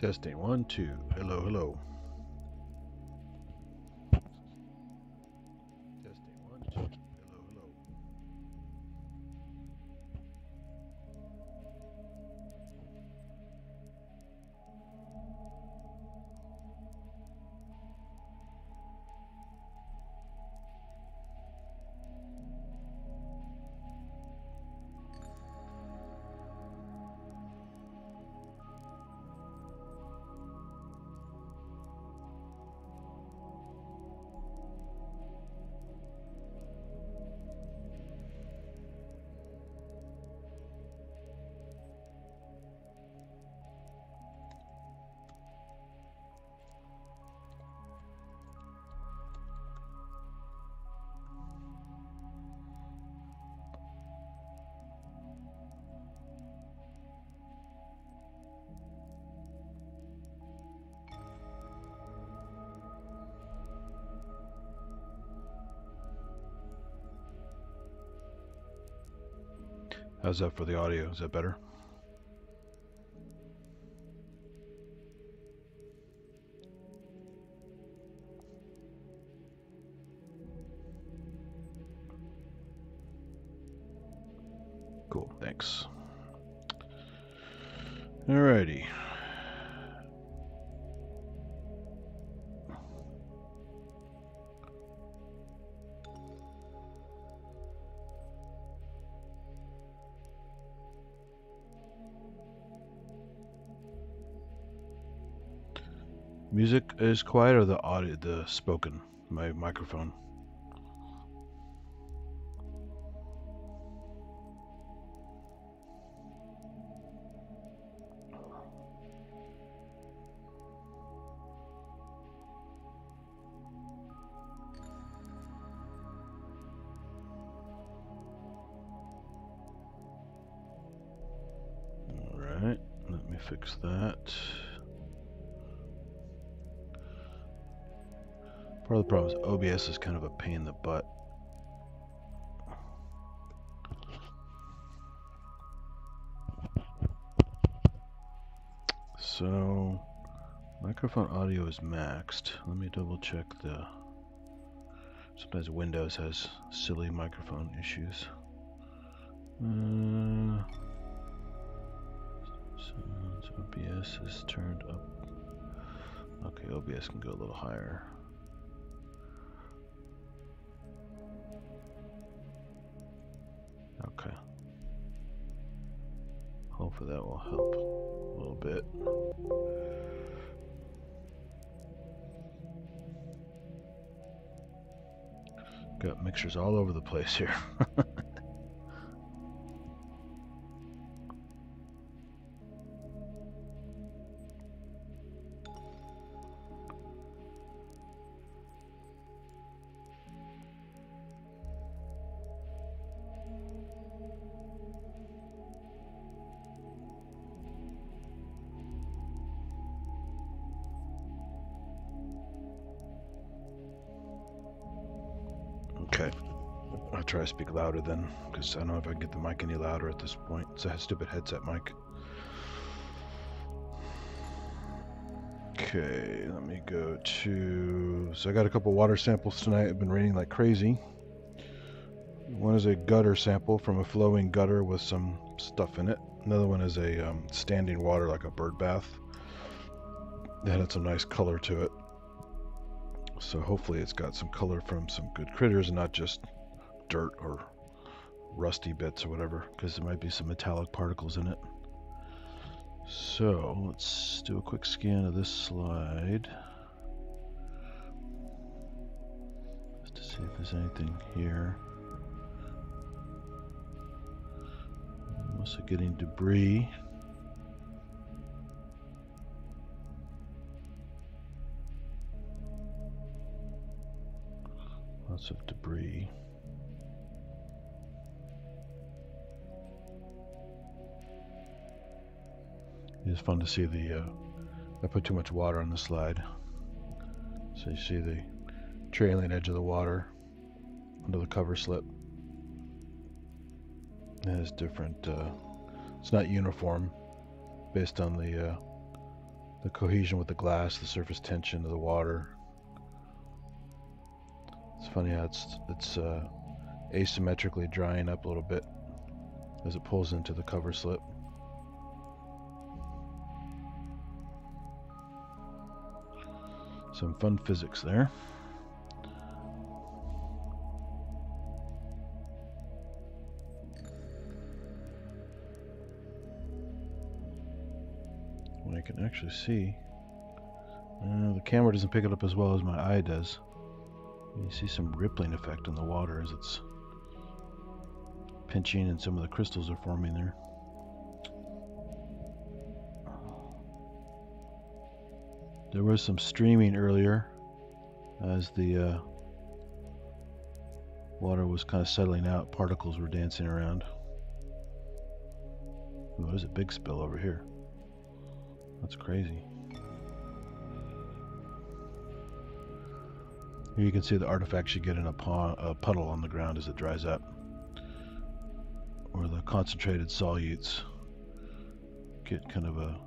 Testing one, two. Hello, hello. How's that for the audio? Is that better? Is quiet or the audio, the spoken, my microphone? Microphone audio is maxed. Let me double check the. Sometimes Windows has silly microphone issues. Uh, OBS is turned up. Okay, OBS can go a little higher. Okay. Hopefully that will help a little bit. Got mixtures all over the place here. speak louder then, because I don't know if I can get the mic any louder at this point. It's a stupid headset mic. Okay, let me go to. So I got a couple water samples tonight. I've been raining like crazy. One is a gutter sample from a flowing gutter with some stuff in it. Another one is a um, standing water, like a bird bath. That had some nice color to it. So hopefully it's got some color from some good critters and not just dirt or rusty bits or whatever, because there might be some metallic particles in it. So let's do a quick scan of this slide. Just to see if there's anything here. I'm also getting debris. Lots of debris. It's fun to see the. Uh, I put too much water on the slide, so you see the trailing edge of the water under the cover slip. It has different. Uh, it's not uniform, based on the uh, the cohesion with the glass, the surface tension of the water. It's funny how it's it's uh, asymmetrically drying up a little bit as it pulls into the cover slip. Some fun physics there. When I can actually see. Uh, the camera doesn't pick it up as well as my eye does. You see some rippling effect in the water as it's pinching and some of the crystals are forming there. There was some streaming earlier as the uh, water was kind of settling out. Particles were dancing around. Ooh, there's a big spill over here. That's crazy. Here you can see the artifacts you get in a, a puddle on the ground as it dries up. Or the concentrated solutes get kind of a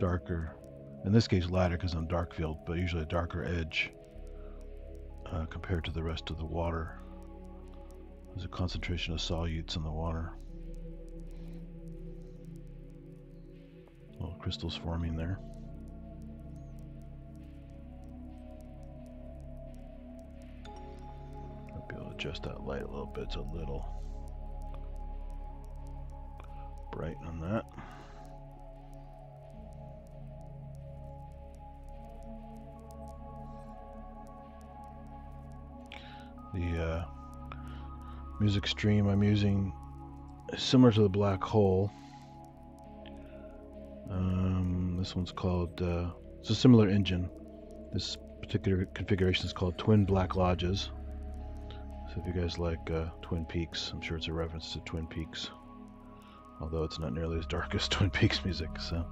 darker, in this case lighter because I'm dark field, but usually a darker edge uh, compared to the rest of the water. There's a concentration of solutes in the water. Little crystals forming there. Might be able to adjust that light a little bit. It's a little bright on that. The uh, music stream I'm using is similar to the black hole. Um, this one's called, uh, it's a similar engine. This particular configuration is called Twin Black Lodges. So if you guys like uh, Twin Peaks, I'm sure it's a reference to Twin Peaks. Although it's not nearly as dark as Twin Peaks music, so.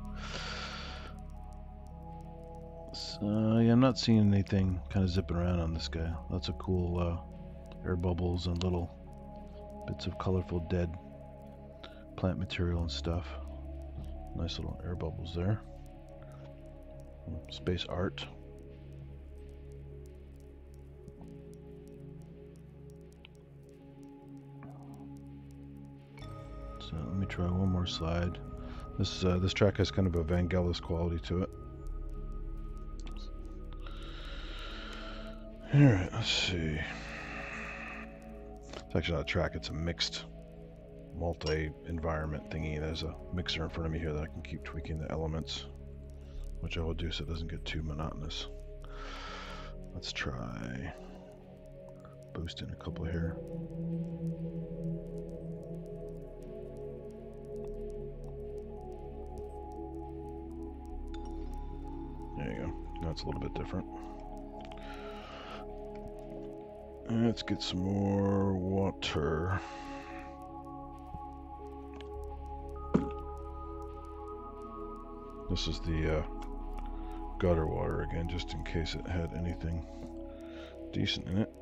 So, yeah, I'm not seeing anything kind of zipping around on this guy. That's a cool uh, air bubbles and little bits of colorful dead plant material and stuff. Nice little air bubbles there. Space art. So let me try one more slide. This uh, this track has kind of a Vangelis quality to it. Alright, let's see. It's actually not a track, it's a mixed multi-environment thingy. There's a mixer in front of me here that I can keep tweaking the elements, which I will do so it doesn't get too monotonous. Let's try boosting a couple here. There you go. It's a little bit different. Let's get some more water. This is the uh, gutter water again, just in case it had anything decent in it.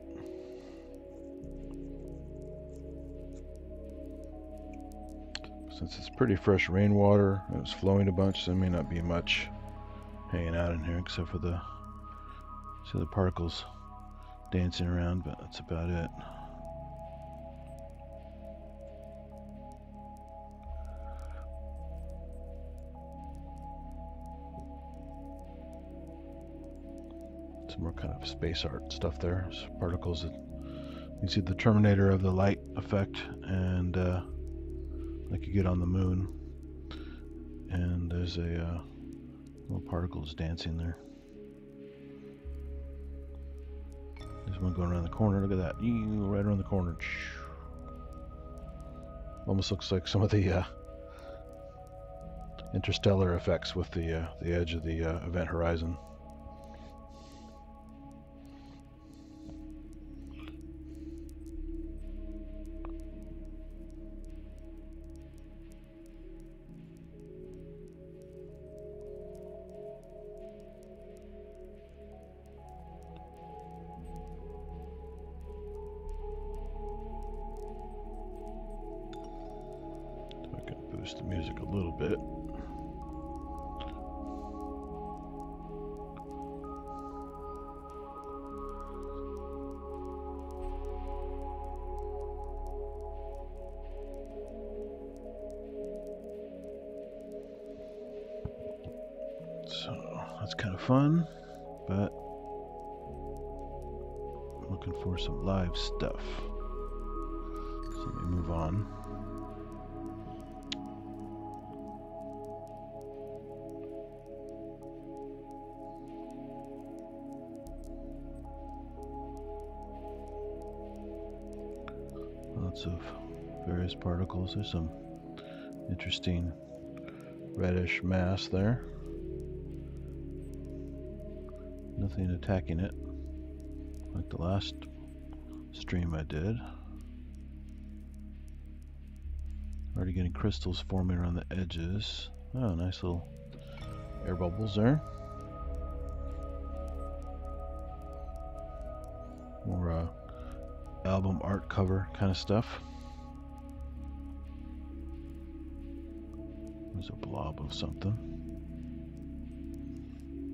Since it's pretty fresh rainwater, and it's flowing a bunch, there may not be much hanging out in here except for the see the particles dancing around, but that's about it. Some more kind of space art stuff there. Particles that you see the terminator of the light effect and uh, like you get on the moon. And there's a uh, little particles dancing there. Going around the corner. Look at that. Right around the corner. Almost looks like some of the uh, interstellar effects with the uh, the edge of the uh, event horizon. There's some interesting reddish mass there. Nothing attacking it like the last stream I did. Already getting crystals forming around the edges. Oh, nice little air bubbles there. More uh, album art cover kind of stuff. Blob of something.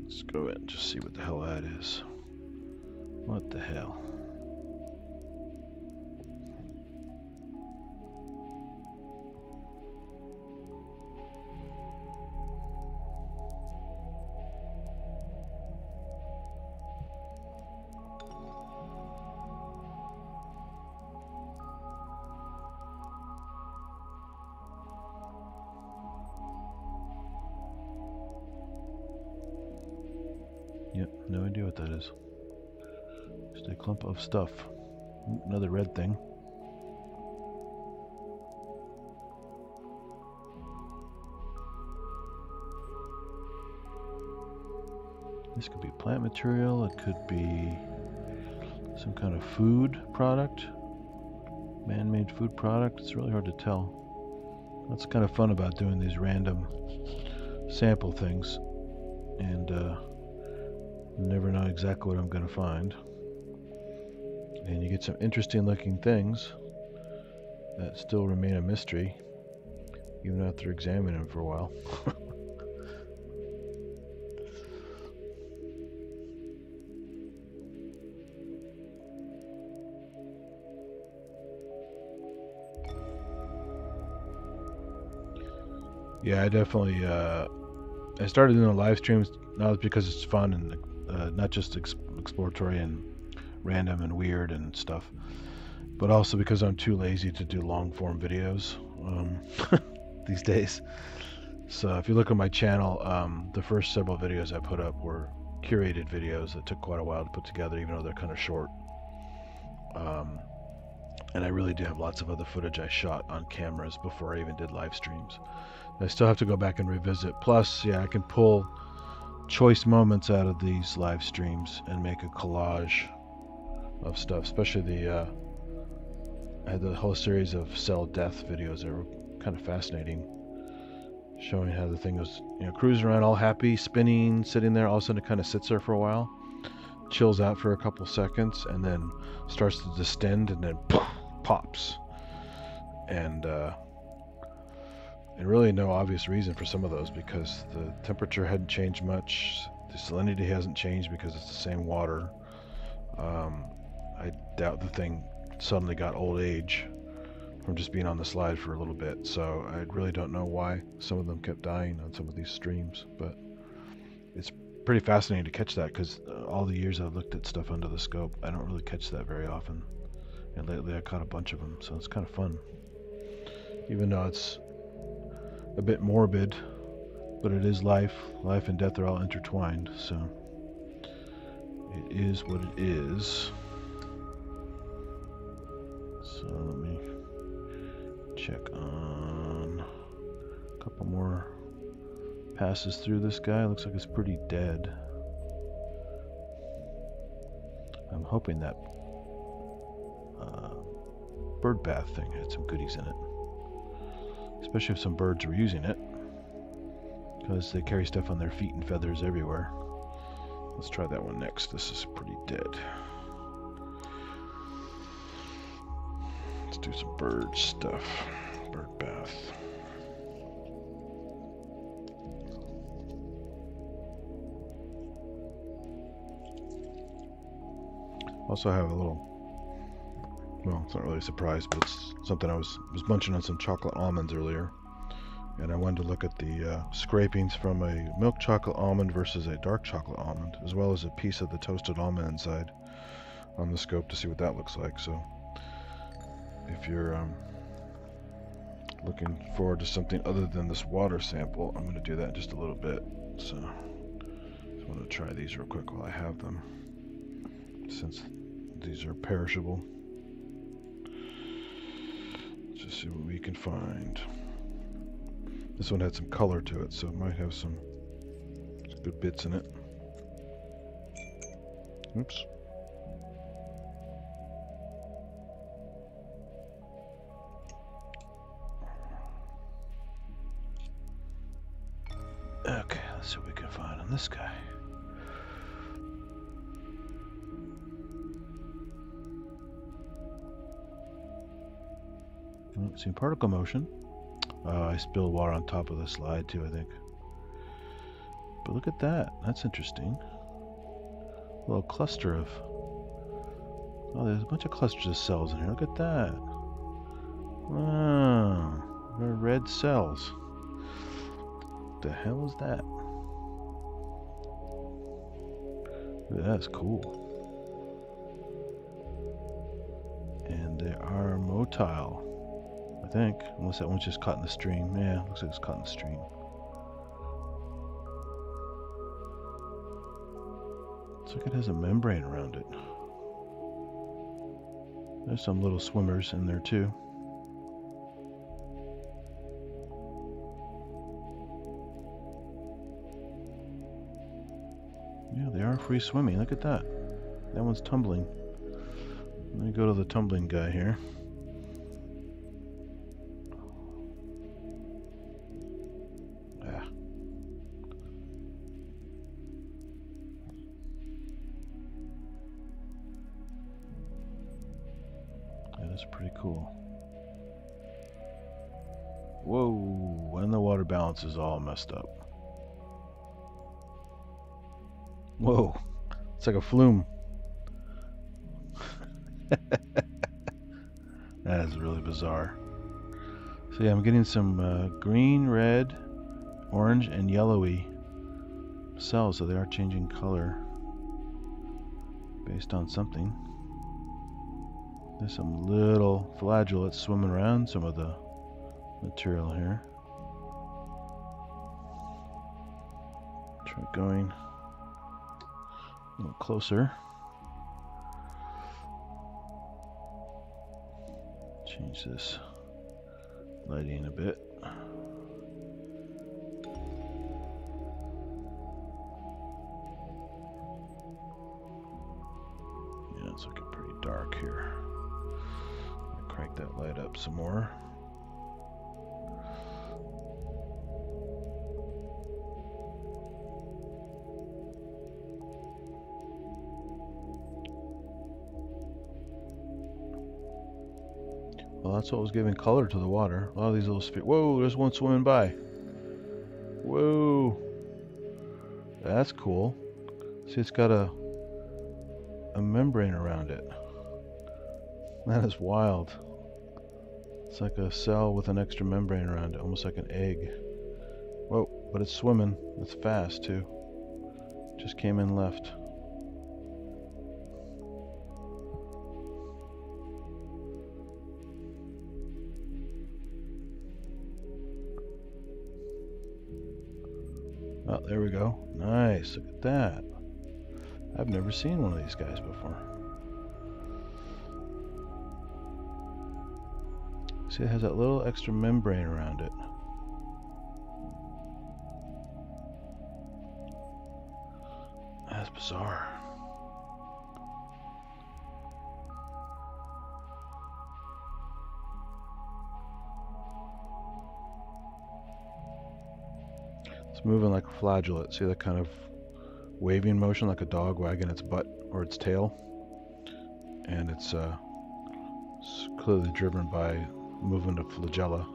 Let's go ahead and just see what the hell that is. What the hell? Of stuff. Another red thing. This could be plant material, it could be some kind of food product, man-made food product. It's really hard to tell. That's kind of fun about doing these random sample things. And uh, never know exactly what I'm going to find. And you get some interesting looking things that still remain a mystery, even after examining them for a while. yeah, I definitely. Uh, I started doing the live streams not because it's fun and uh, not just ex exploratory and random and weird and stuff, but also because I'm too lazy to do long form videos um, these days. So if you look at my channel, um, the first several videos I put up were curated videos that took quite a while to put together, even though they're kind of short. Um, and I really do have lots of other footage I shot on cameras before I even did live streams. I still have to go back and revisit. Plus, yeah, I can pull choice moments out of these live streams and make a collage of stuff, especially the uh, I had the whole series of cell death videos that were kind of fascinating, showing how the thing was, you know, cruising around all happy, spinning, sitting there. All of a sudden, it kind of sits there for a while, chills out for a couple seconds, and then starts to distend, and then pops. And uh, and really no obvious reason for some of those because the temperature hadn't changed much. The salinity hasn't changed because it's the same water. Um, I doubt the thing suddenly got old age from just being on the slide for a little bit. So I really don't know why some of them kept dying on some of these streams, but it's pretty fascinating to catch that because uh, all the years I've looked at stuff under the scope, I don't really catch that very often. And lately I caught a bunch of them, so it's kind of fun. Even though it's a bit morbid, but it is life. Life and death are all intertwined, so it is what it is. So let me check on a couple more passes through this guy. Looks like it's pretty dead. I'm hoping that uh, bird bath thing had some goodies in it especially if some birds were using it because they carry stuff on their feet and feathers everywhere. Let's try that one next. This is pretty dead. Do some bird stuff. Bird bath. Also have a little well, it's not really a surprise, but it's something I was was munching on some chocolate almonds earlier, and I wanted to look at the uh, scrapings from a milk chocolate almond versus a dark chocolate almond, as well as a piece of the toasted almond inside on the scope to see what that looks like. So if you're um, looking forward to something other than this water sample, I'm going to do that in just a little bit. So I want to try these real quick while I have them, since these are perishable. Let's just see what we can find. This one had some color to it, so it might have some, some good bits in it. Oops. Let's see what we can find on this guy. see particle motion. Uh, I spilled water on top of the slide too, I think. But look at that. That's interesting. A little cluster of... Oh, there's a bunch of clusters of cells in here. Look at that. Wow. Red cells. What the hell is that? That's cool. And they are motile I think. Unless that one's just caught in the stream. Yeah, looks like it's caught in the stream. Looks like it has a membrane around it. There's some little swimmers in there too. Free swimming. Look at that. That one's tumbling. Let me go to the tumbling guy here. Ah. That's pretty cool. Whoa, and the water balance is all messed up. Whoa, it's like a flume. that is really bizarre. So yeah, I'm getting some uh, green, red, orange, and yellowy cells, so they are changing color based on something. There's some little flagellates swimming around some of the material here. Try going a little closer. Change this lighting a bit. Yeah, it's looking pretty dark here crank that light up some more. That's what was giving color to the water. A lot of these little spheres. Whoa, there's one swimming by. Whoa. That's cool. See, it's got a a membrane around it. That is wild. It's like a cell with an extra membrane around it, almost like an egg. Whoa, but it's swimming. It's fast, too. Just came in left. There we go. Nice. Look at that. I've never seen one of these guys before. See, it has that little extra membrane around it. It's moving like a flagellate. See that kind of waving motion like a dog wagging its butt or its tail? And it's, uh, it's clearly driven by movement of flagella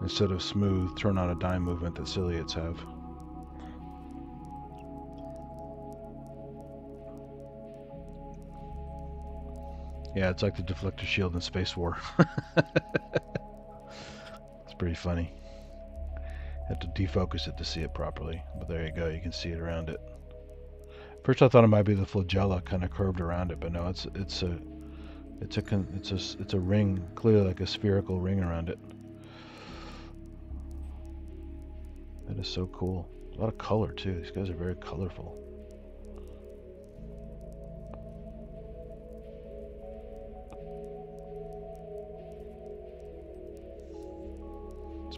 instead of smooth turn on a dime movement that ciliates have. Yeah, it's like the deflector shield in Space War. it's pretty funny. Have to defocus it to see it properly. But there you go, you can see it around it. First I thought it might be the flagella kind of curved around it, but no, it's it's a it's a it's a it's a ring, clearly like a spherical ring around it. That is so cool. A lot of color too. These guys are very colorful.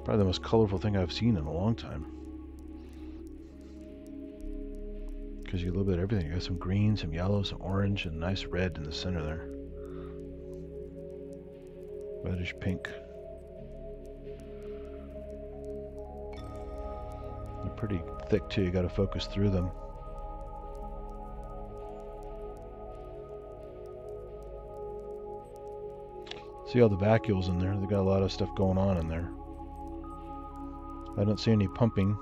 Probably the most colorful thing I've seen in a long time. Because you get a little bit of everything. You got some green, some yellow, some orange, and nice red in the center there. Reddish pink. They're pretty thick too, you gotta focus through them. See all the vacuoles in there, they got a lot of stuff going on in there. I don't see any pumping,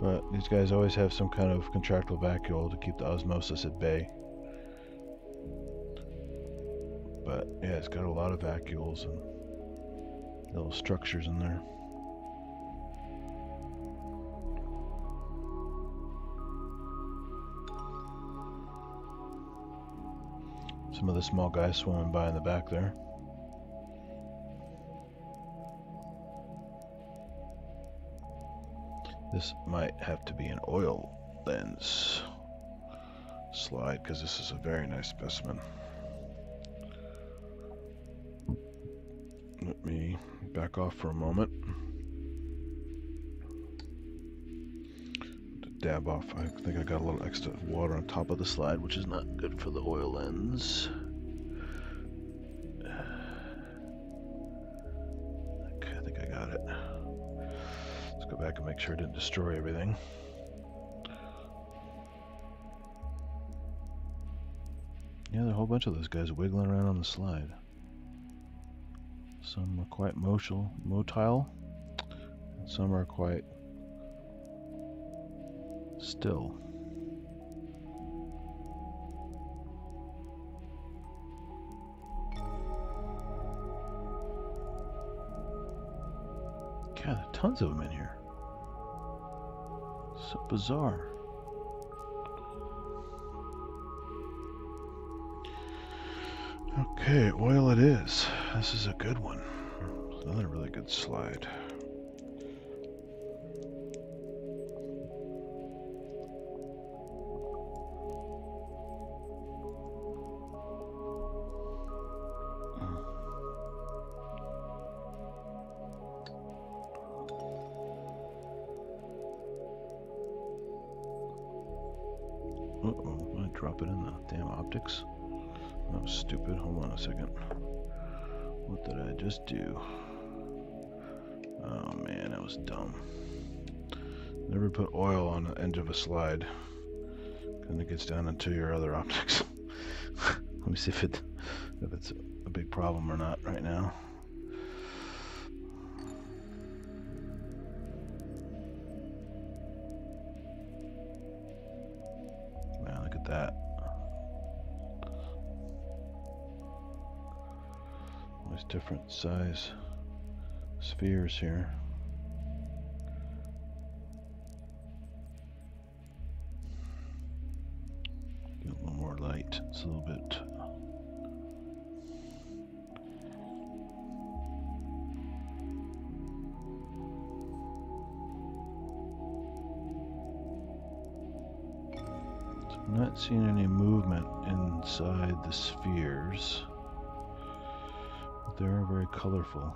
but these guys always have some kind of contractile vacuole to keep the osmosis at bay. But yeah, it's got a lot of vacuoles and little structures in there. Some of the small guys swimming by in the back there. This might have to be an oil lens slide because this is a very nice specimen. Let me back off for a moment. dab off. I think I got a little extra water on top of the slide, which is not good for the oil lens. Make sure I didn't destroy everything. Yeah, there are a whole bunch of those guys wiggling around on the slide. Some are quite motile, motile and some are quite still. God, tons of them in here. So bizarre. Okay, oil it is. This is a good one. Another really good slide. Do? Oh man, that was dumb. Never put oil on the edge of a slide. Then it gets down into your other optics. Let me see if it if it's a big problem or not right now. Different size spheres here. Colorful.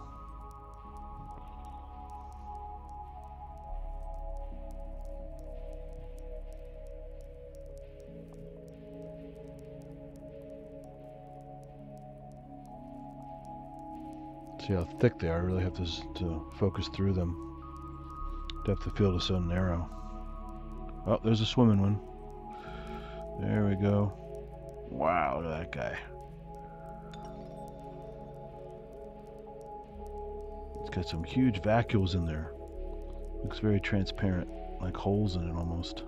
See how thick they are. I really have to, to focus through them. Depth of field is so narrow. Oh, there's a swimming one. There we go. Wow, that guy. Got some huge vacuoles in there. Looks very transparent, like holes in it almost.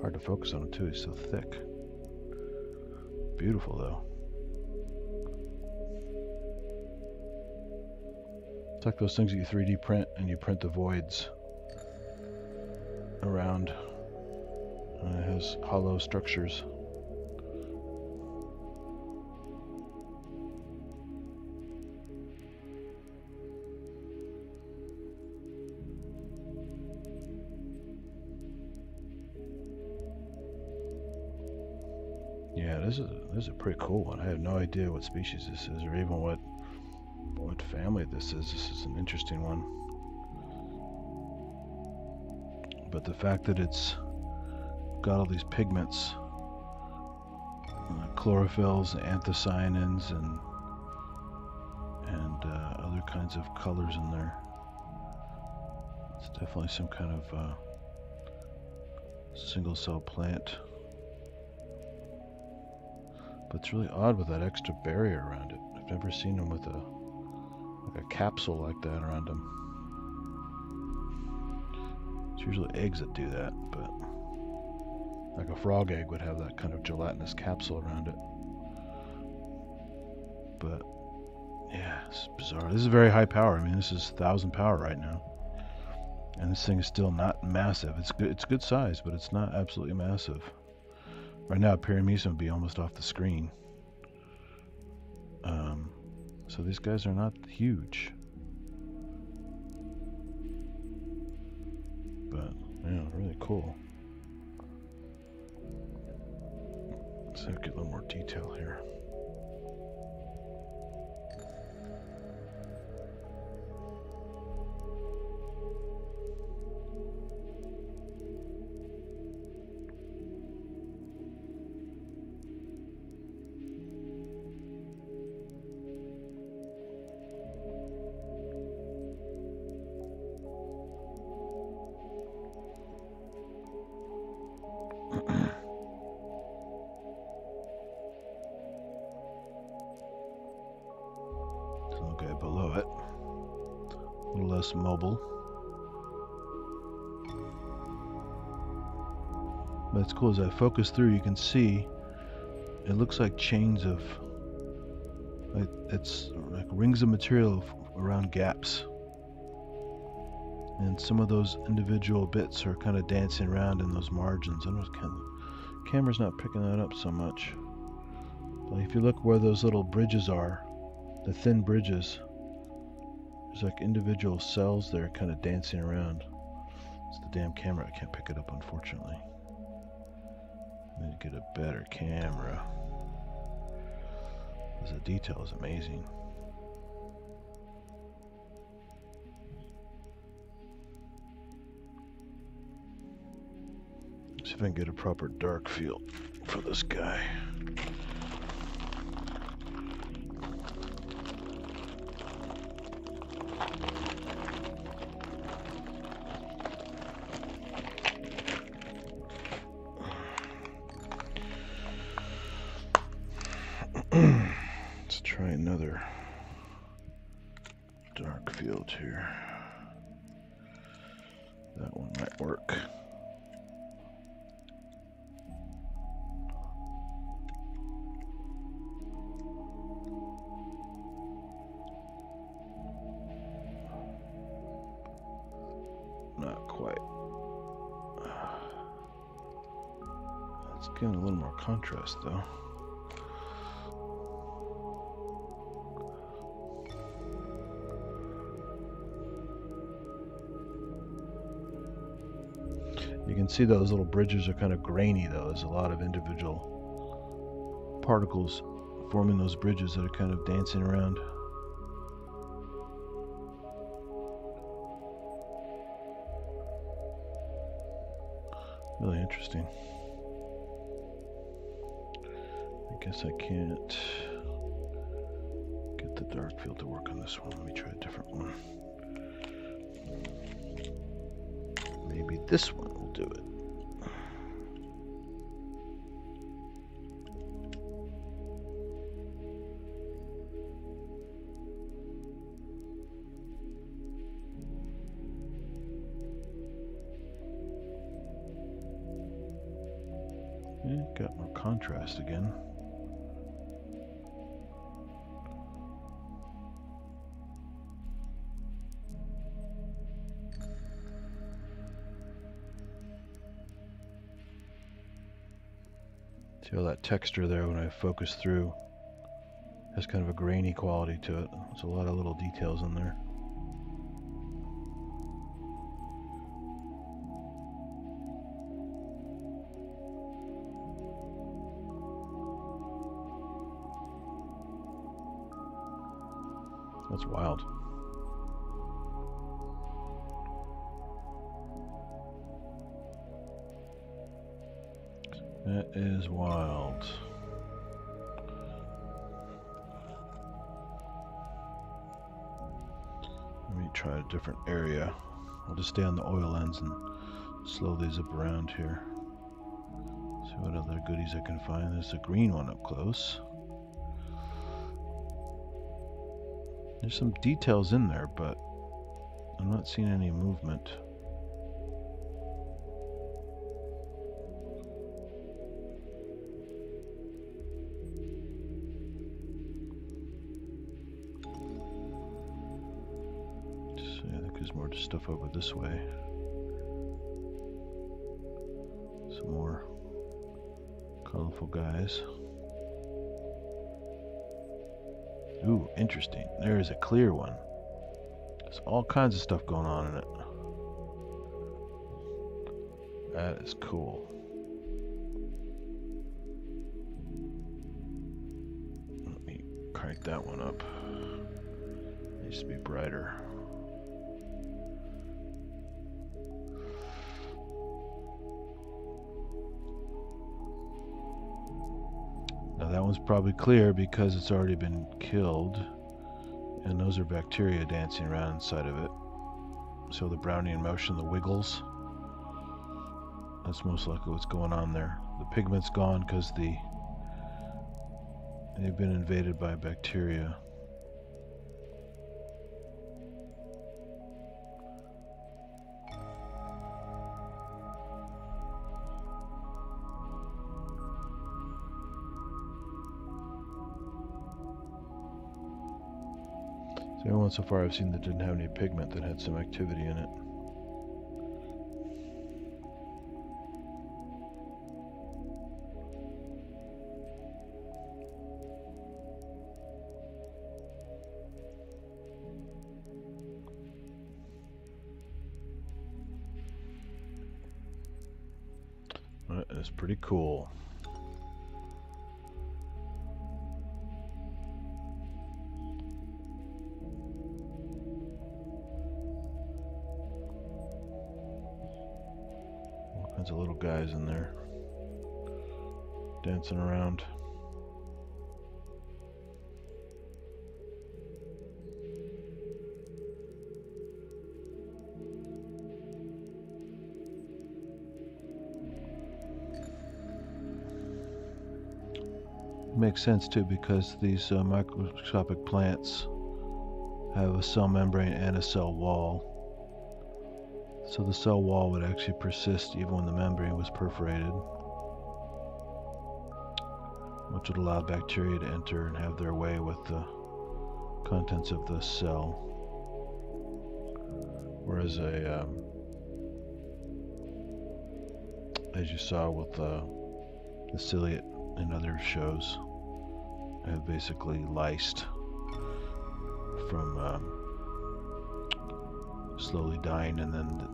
Hard to focus on him too, he's so thick. beautiful though. It's like those things that you 3D print and you print the voids around. And it has hollow structures. This is a pretty cool one. I have no idea what species this is or even what what family this is. This is an interesting one. But the fact that it's got all these pigments, uh, chlorophylls, anthocyanins, and and uh, other kinds of colors in there. It's definitely some kind of uh, single cell plant. But it's really odd with that extra barrier around it. I've never seen them with a like a capsule like that around them. It's usually eggs that do that, but like a frog egg would have that kind of gelatinous capsule around it. But yeah, it's bizarre. This is very high power. I mean, this is thousand power right now, and this thing is still not massive. It's good. It's good size, but it's not absolutely massive. Right now, Paramecium would be almost off the screen. Um, so these guys are not huge. But, yeah, really cool. So get a little more detail here. Cool as I focus through, you can see it looks like chains of, like it's like rings of material around gaps. And some of those individual bits are kind of dancing around in those margins. I don't know if the camera's not picking that up so much. But if you look where those little bridges are, the thin bridges, there's like individual cells there kind of dancing around. It's the damn camera. I can't pick it up, unfortunately. I need to get a better camera. The detail is amazing. See if I can get a proper dark field for this guy. Contrast though. You can see those little bridges are kind of grainy though. There's a lot of individual particles forming those bridges that are kind of dancing around. Really interesting. Guess I can't get the dark field to work on this one. Let me try a different one. Maybe this one will do it. got more contrast again. See all that texture there when I focus through has kind of a grainy quality to it. There's a lot of little details in there. That's wild. That is wild. Let me try a different area. I'll just stay on the oil lens and slowly zip around here. See what other goodies I can find. There's a green one up close. There's some details in there, but I'm not seeing any movement. Stuff over this way. Some more colorful guys. Ooh, interesting. There is a clear one. There's all kinds of stuff going on in it. That is cool. Let me crank that one up. needs to be brighter. Probably clear because it's already been killed. And those are bacteria dancing around inside of it. So the Brownian motion, the wiggles. That's most likely what's going on there. The pigment's gone because the they've been invaded by bacteria. So far I've seen that didn't have any pigment that had some activity in it. Around. Makes sense too because these uh, microscopic plants have a cell membrane and a cell wall. So the cell wall would actually persist even when the membrane was perforated, which would allow bacteria to enter and have their way with the contents of the cell. Whereas a, um, as you saw with uh, the ciliate in other shows, have basically lysed from um, slowly dying and then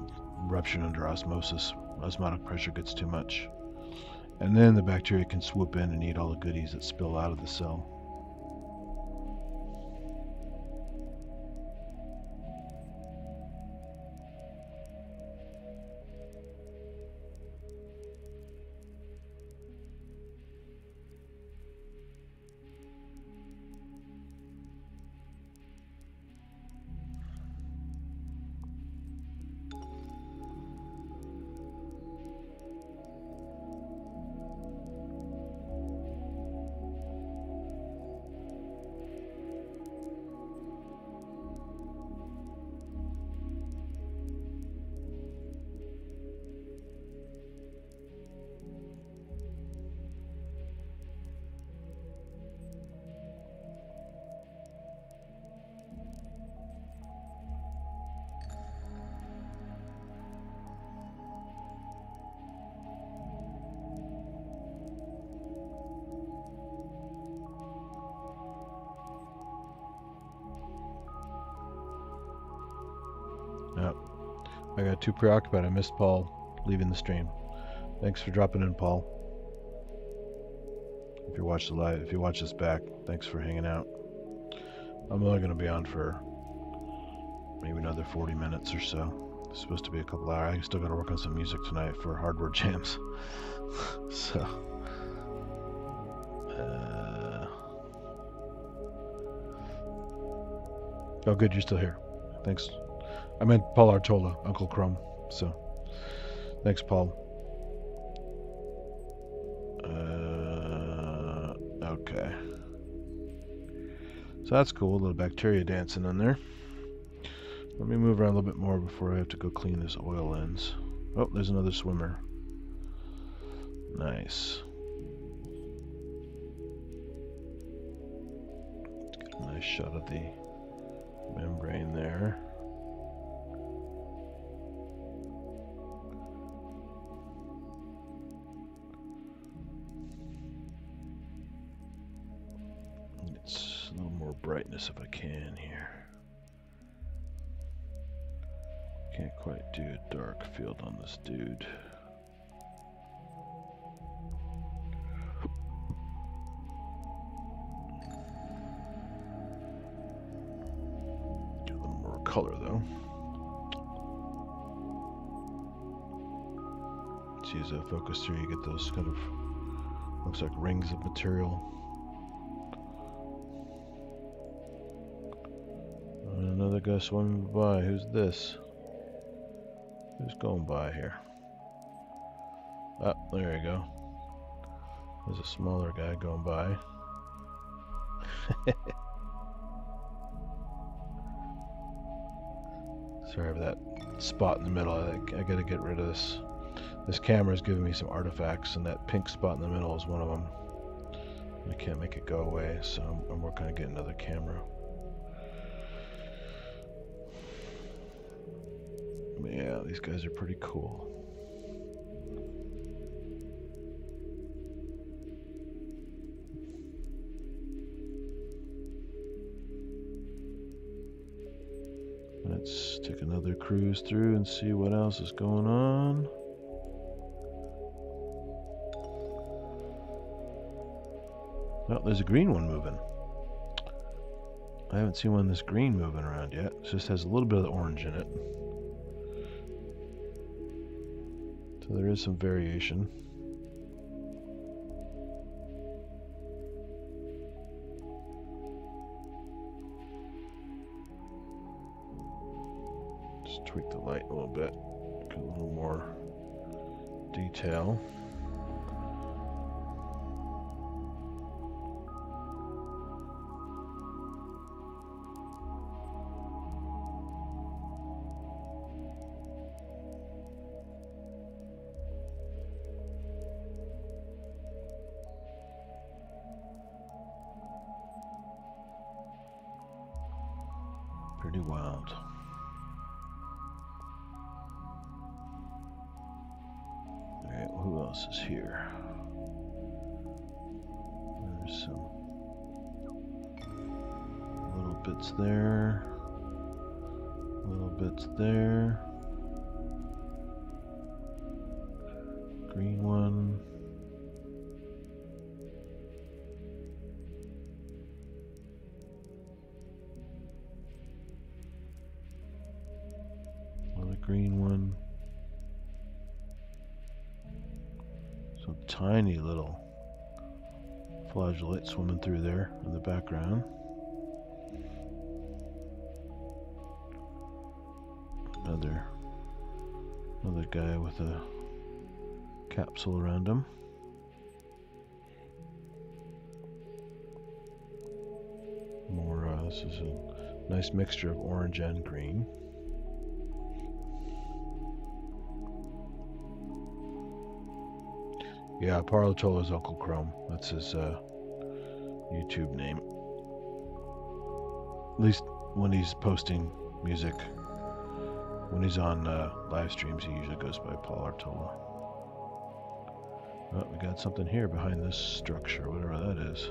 rupture under osmosis. Osmotic pressure gets too much. And then the bacteria can swoop in and eat all the goodies that spill out of the cell. Too preoccupied. I missed Paul leaving the stream. Thanks for dropping in, Paul. If you watch the live, if you watch this back, thanks for hanging out. I'm only going to be on for maybe another 40 minutes or so. It's supposed to be a couple hours. I still got to work on some music tonight for hardware jams. so. Uh, oh, good, you're still here. Thanks. I meant Paul Artola, Uncle Chrome. So, thanks, Paul. Uh, okay. So that's cool, a little bacteria dancing in there. Let me move around a little bit more before I have to go clean this oil lens. Oh, there's another swimmer. Nice. Nice shot of the membrane there. Brightness if I can here. Can't quite do a dark field on this dude. A little more color though. Let's use a focus here, you get those kind of, looks like rings of material. Guy swimming by, who's this? Who's going by here? Oh, there you go. There's a smaller guy going by. Sorry for that spot in the middle. I, I gotta get rid of this. This camera is giving me some artifacts, and that pink spot in the middle is one of them. I can't make it go away, so I'm, I'm working on getting another camera. Yeah, these guys are pretty cool. Let's take another cruise through and see what else is going on. Oh, there's a green one moving. I haven't seen one this green moving around yet. It just has a little bit of the orange in it. So there is some variation. Just tweak the light a little bit, get a little more detail. Tiny little flagellate swimming through there in the background. Another another guy with a capsule around him. More, uh, this is a nice mixture of orange and green. Yeah, Paul Artola's Uncle Chrome. That's his uh, YouTube name. At least when he's posting music. When he's on uh, live streams, he usually goes by Paul Artola. Oh, we got something here behind this structure, whatever that is.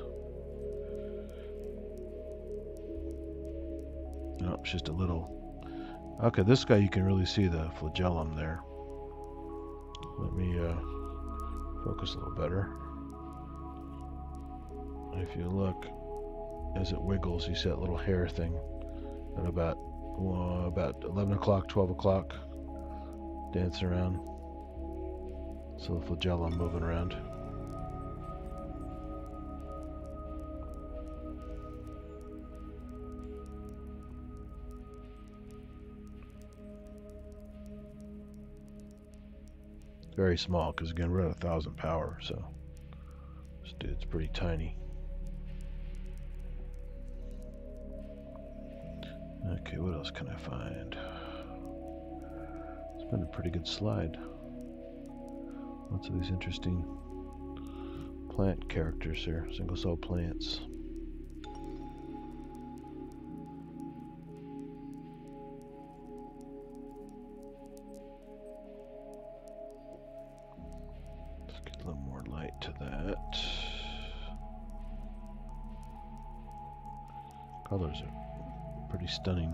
No, it's just a little Okay, this guy you can really see the flagellum there. Let me uh, focus a little better. If you look, as it wiggles, you see that little hair thing. At about well, about 11 o'clock, 12 o'clock, dancing around. So the flagellum moving around. Very small because again we're at a thousand power so this dude's pretty tiny. Okay what else can I find? It's been a pretty good slide. Lots of these interesting plant characters here single cell plants stunning.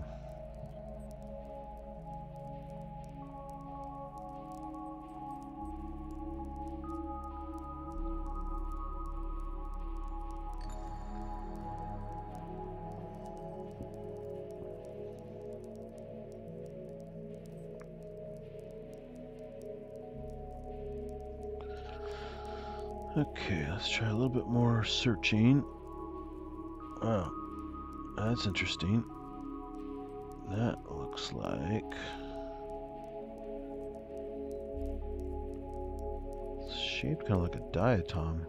Okay, let's try a little bit more searching. Oh, that's interesting. Like... It's shaped kind of like a diatom.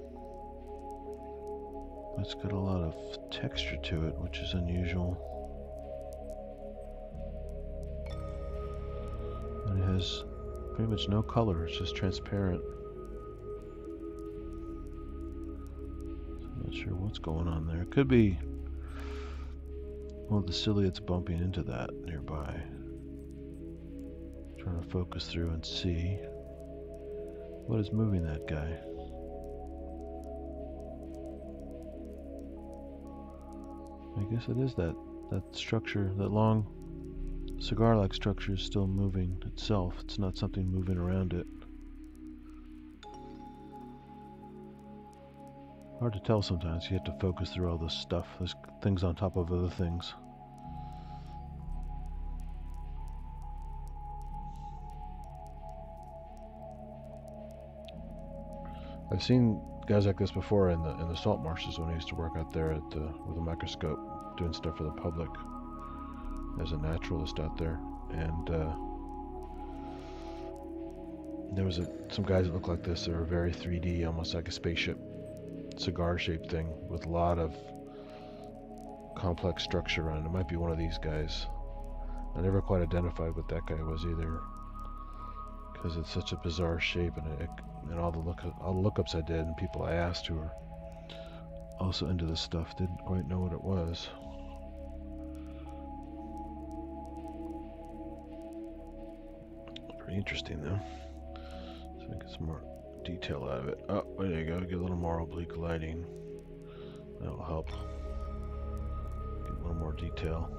It's got a lot of texture to it, which is unusual. And it has pretty much no color, it's just transparent. I'm not sure what's going on there. It could be well, the ciliate's bumping into that nearby. Trying to focus through and see what is moving that guy. I guess it is that that structure, that long cigar-like structure is still moving itself. It's not something moving around it. Hard to tell sometimes. You have to focus through all this stuff. There's things on top of other things. I've seen guys like this before in the in the salt marshes when I used to work out there at the, with a microscope doing stuff for the public as a naturalist out there and uh, there was a, some guys that looked like this they were very 3D almost like a spaceship cigar shaped thing with a lot of complex structure on it. It might be one of these guys. I never quite identified what that guy was either because it's such a bizarre shape and, it, and all the look all the lookups I did and people I asked who were also into this stuff didn't quite know what it was. Pretty interesting though. So I get some more detail out of it. Oh, there you go. Get a little more oblique lighting. That'll help. Get a little more detail.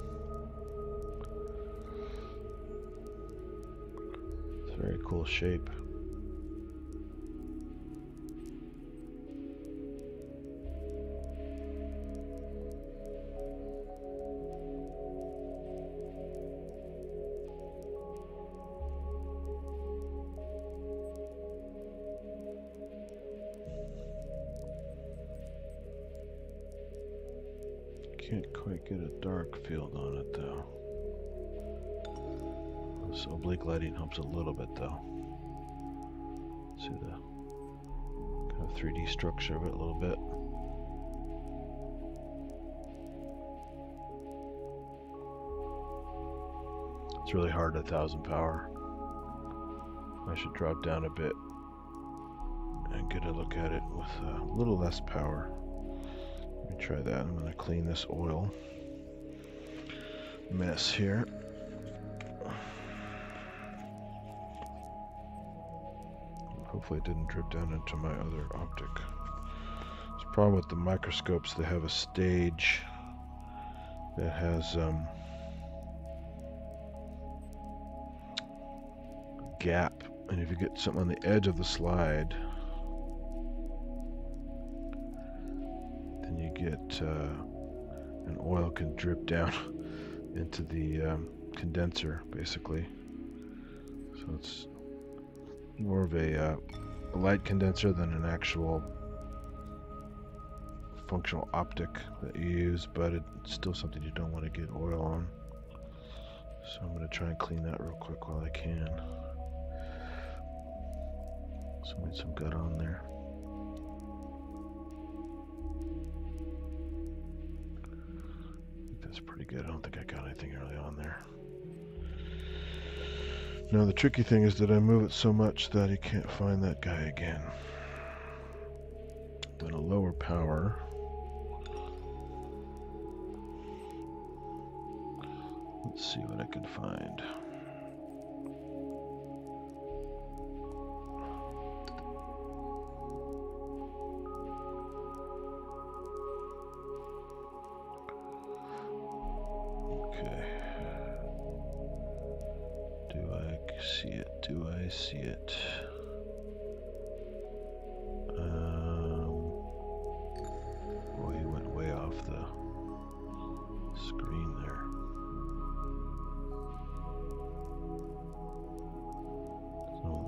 It's a very cool shape. Get a dark field on it though. This oblique lighting helps a little bit though. See the kind of 3D structure of it a little bit. It's really hard at 1000 power. I should drop down a bit and get a look at it with a little less power Let me try that. I'm going to clean this oil mess here. Hopefully it didn't drip down into my other optic. It's a problem with the microscopes. They have a stage that has um, gap. And if you get something on the edge of the slide, then you get uh, an oil can drip down into the um, condenser, basically. So it's more of a, uh, a light condenser than an actual functional optic that you use, but it's still something you don't want to get oil on. So I'm going to try and clean that real quick while I can. So made some gut on there. Good. I don't think I got anything early on there. Now the tricky thing is that I move it so much that he can't find that guy again. Then a lower power. Let's see what I can find.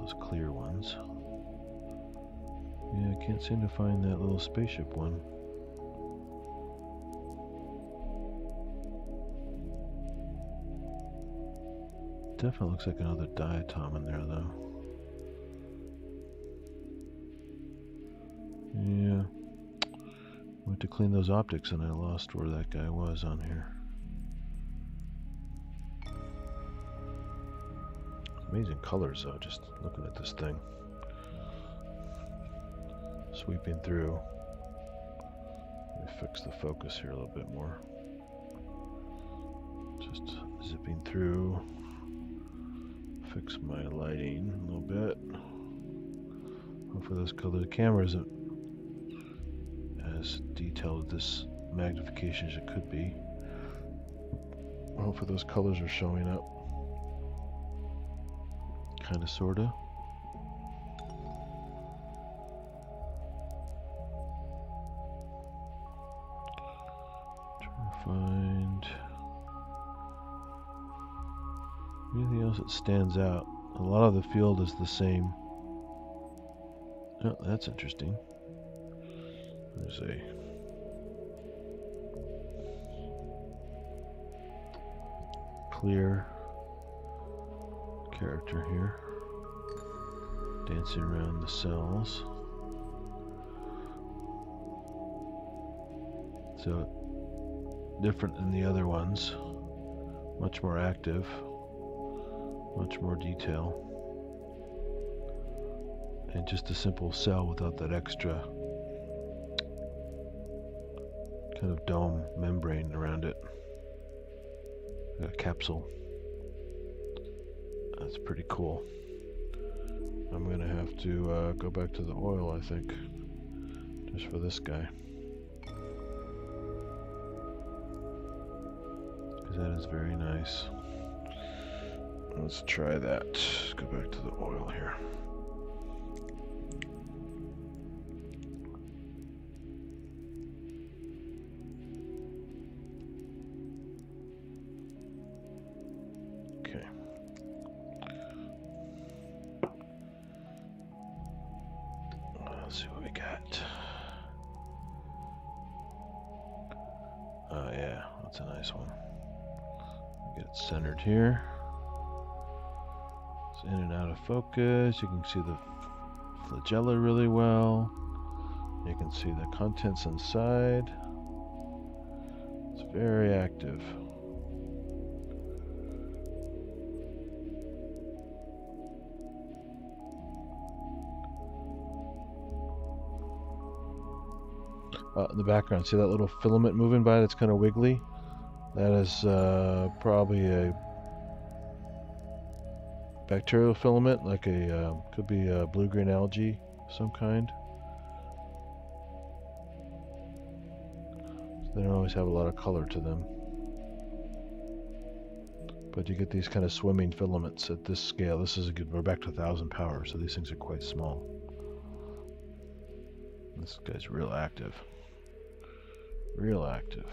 Those clear ones. Yeah, I can't seem to find that little spaceship one. Definitely looks like another diatom in there, though. Yeah. Went to clean those optics and I lost where that guy was on here. Amazing colors, though, just looking at this thing. Sweeping through. Let me fix the focus here a little bit more. Just zipping through fix my lighting a little bit. Hopefully those color camera isn't as detailed this magnification as it could be. Hopefully those colors are showing up. Kinda sorta. Trying to find Anything else that stands out? A lot of the field is the same. Oh, that's interesting. There's a clear character here dancing around the cells. So different than the other ones, much more active much more detail. And just a simple cell without that extra kind of dome membrane around it. A capsule. That's pretty cool. I'm going to have to uh, go back to the oil, I think, just for this guy. Because that is very nice. Let's try that. Let's go back to the oil here. Focus. You can see the flagella really well. You can see the contents inside. It's very active. Uh, in the background, see that little filament moving by that's kind of wiggly? That is uh, probably a bacterial filament, like a uh, could be a blue-green algae some kind. So they don't always have a lot of color to them, But you get these kind of swimming filaments at this scale. This is a good, we're back to 1,000 power, so these things are quite small. This guy's real active. Real active.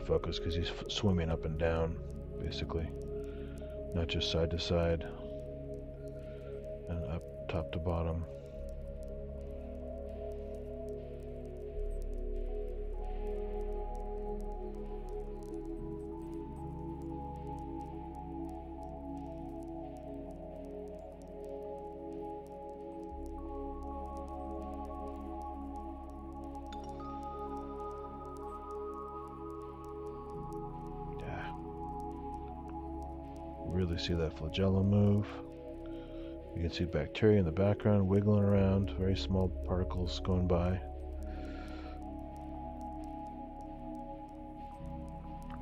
Of focus because he's swimming up and down, basically. Not just side to side and up top to bottom. Really see that flagellum move. You can see bacteria in the background wiggling around, very small particles going by.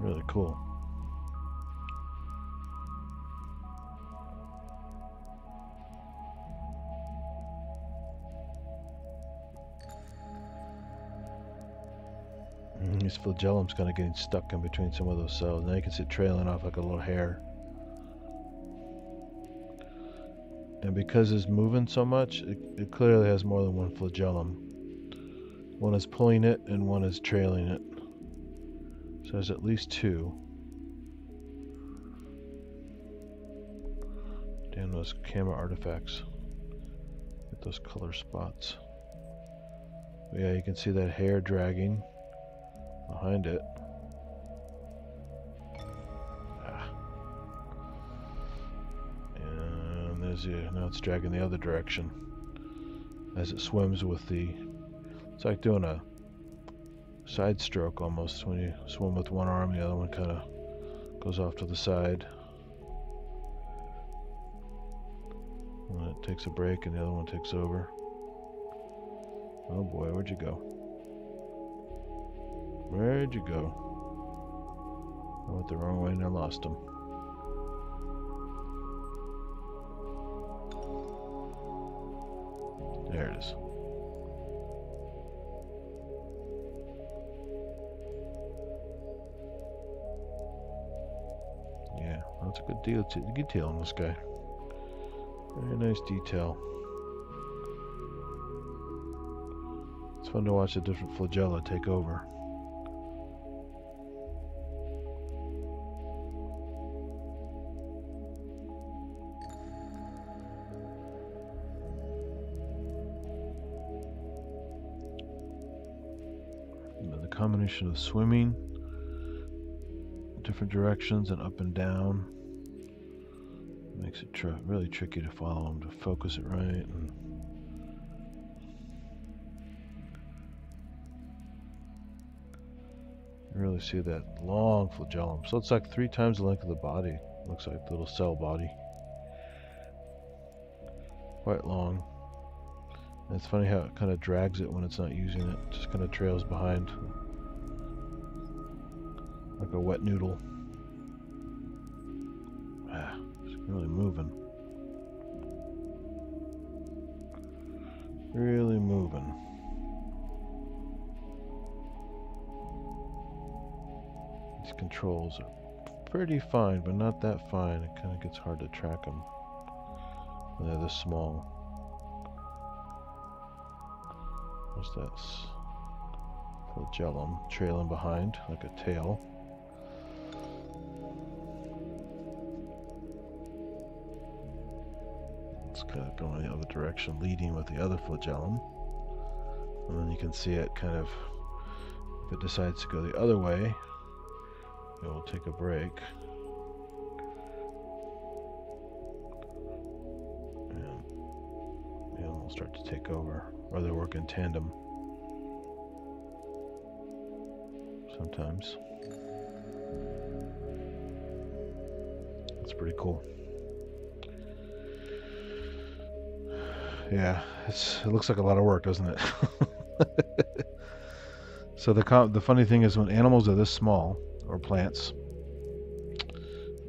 Really cool. Mm, these flagellum's kind of getting stuck in between some of those cells. Now you can see it trailing off like a little hair. And because it's moving so much, it, it clearly has more than one flagellum. One is pulling it and one is trailing it. So there's at least two. Damn those camera artifacts. Get those color spots. But yeah, you can see that hair dragging behind it. Now it's dragging the other direction as it swims with the it's like doing a side stroke almost when you swim with one arm the other one kind of goes off to the side. And it takes a break and the other one takes over. Oh boy where'd you go? Where'd you go? I went the wrong way and I lost him There it is. Yeah, that's a good deal Good detail on this guy. Very nice detail. It's fun to watch the different flagella take over. Combination of swimming, different directions, and up and down. Makes it tr really tricky to follow them, to focus it right. And really see that long flagellum. So it's like three times the length of the body. Looks like the little cell body. Quite long. And it's funny how it kind of drags it when it's not using it. Just kind of trails behind like a wet noodle. Ah, it's really moving. Really moving. These controls are pretty fine, but not that fine. It kind of gets hard to track them when they're this small. What's that? Flagellum trailing behind like a tail. Kind of going the other direction, leading with the other flagellum. And then you can see it kind of, if it decides to go the other way, it will take a break. And will start to take over, or they work in tandem. Sometimes. That's pretty cool. Yeah, it looks like a lot of work, doesn't it? so the the funny thing is when animals are this small, or plants,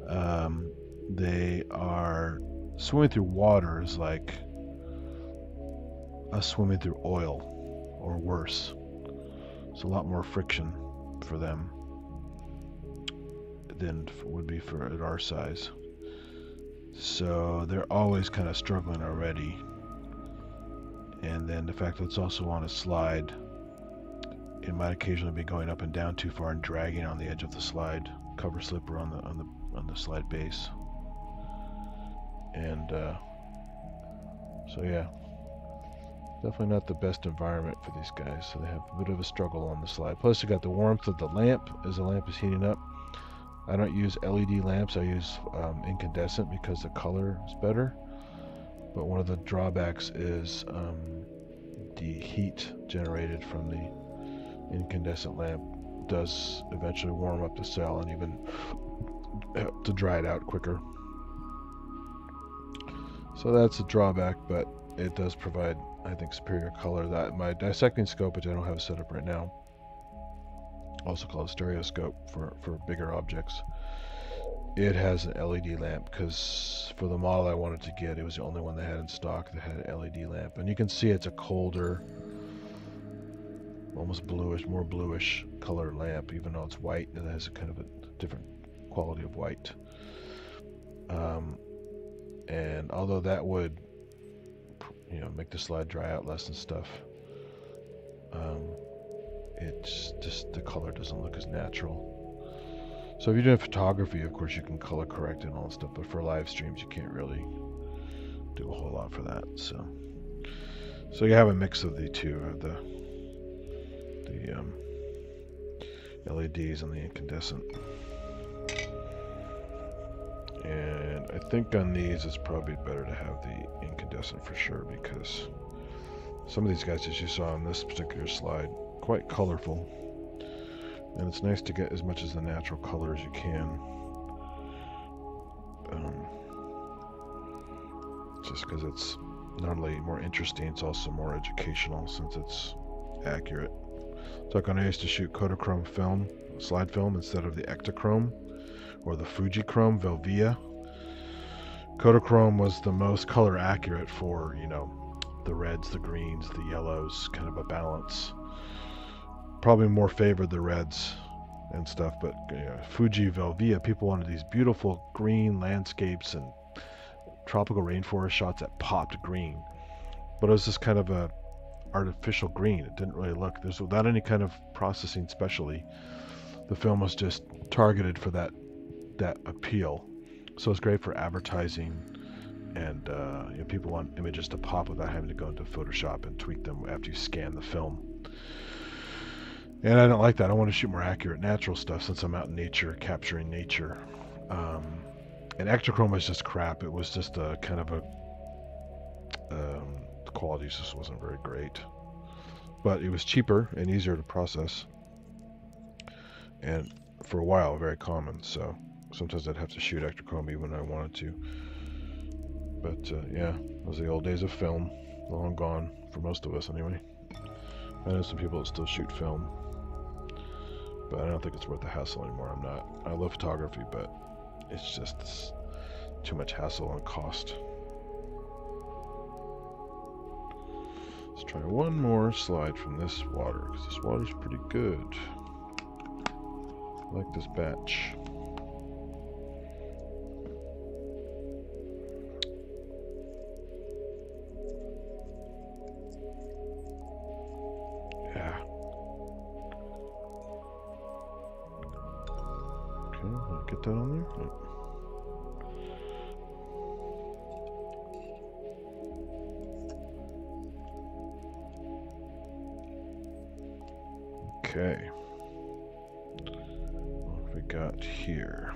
um, they are swimming through water is like us swimming through oil or worse. It's a lot more friction for them than would be for at our size. So they're always kind of struggling already. And then the fact that it's also on a slide, it might occasionally be going up and down too far and dragging on the edge of the slide cover slipper on the on the on the slide base. And uh, so yeah, definitely not the best environment for these guys. So they have a bit of a struggle on the slide. Plus, you got the warmth of the lamp as the lamp is heating up. I don't use LED lamps. I use um, incandescent because the color is better. But one of the drawbacks is um, the heat generated from the incandescent lamp does eventually warm up the cell and even help to dry it out quicker. So that's a drawback, but it does provide, I think, superior color. That my dissecting scope, which I don't have set up right now, also called a stereoscope for for bigger objects. It has an LED lamp because for the model I wanted to get, it was the only one they had in stock that had an LED lamp, and you can see it's a colder almost bluish, more bluish color lamp, even though it's white. And it has a kind of a different quality of white. Um, and although that would, you know, make the slide dry out less and stuff, um, it's just the color doesn't look as natural. So if you're doing photography, of course, you can color correct and all that stuff, but for live streams, you can't really do a whole lot for that. So, so you have a mix of the two, of the the um, LEDs and the incandescent. And I think on these it's probably better to have the incandescent for sure because some of these guys, as you saw on this particular slide, quite colorful. And it's nice to get as much as the natural color as you can. Um, just because it's not only more interesting, it's also more educational since it's accurate. So I used to shoot Kodachrome film, slide film, instead of the Ektachrome or the Fujichrome Velvia, Kodachrome was the most color accurate for, you know, the reds, the greens, the yellows, kind of a balance. Probably more favored the reds and stuff, but you know, Fuji Velvia, people wanted these beautiful green landscapes and tropical rainforest shots that popped green. But it was just kind of a artificial green. It didn't really look, there's without any kind of processing specially. The film was just targeted for that that appeal. So it's great for advertising and uh, you know, people want images to pop without having to go into Photoshop and tweak them after you scan the film. And I don't like that. I want to shoot more accurate natural stuff since I'm out in nature, capturing nature. Um, and Ektachrome was just crap. It was just a kind of a um, the quality just wasn't very great. But it was cheaper and easier to process. And for a while, very common. So sometimes I'd have to shoot Ektachrome when I wanted to. But uh, yeah, those are the old days of film. Long gone, for most of us anyway. I know some people that still shoot film. But I don't think it's worth the hassle anymore. I'm not. I love photography, but it's just too much hassle and cost. Let's try one more slide from this water, because this water's pretty good. I like this batch. Okay. What have we got here?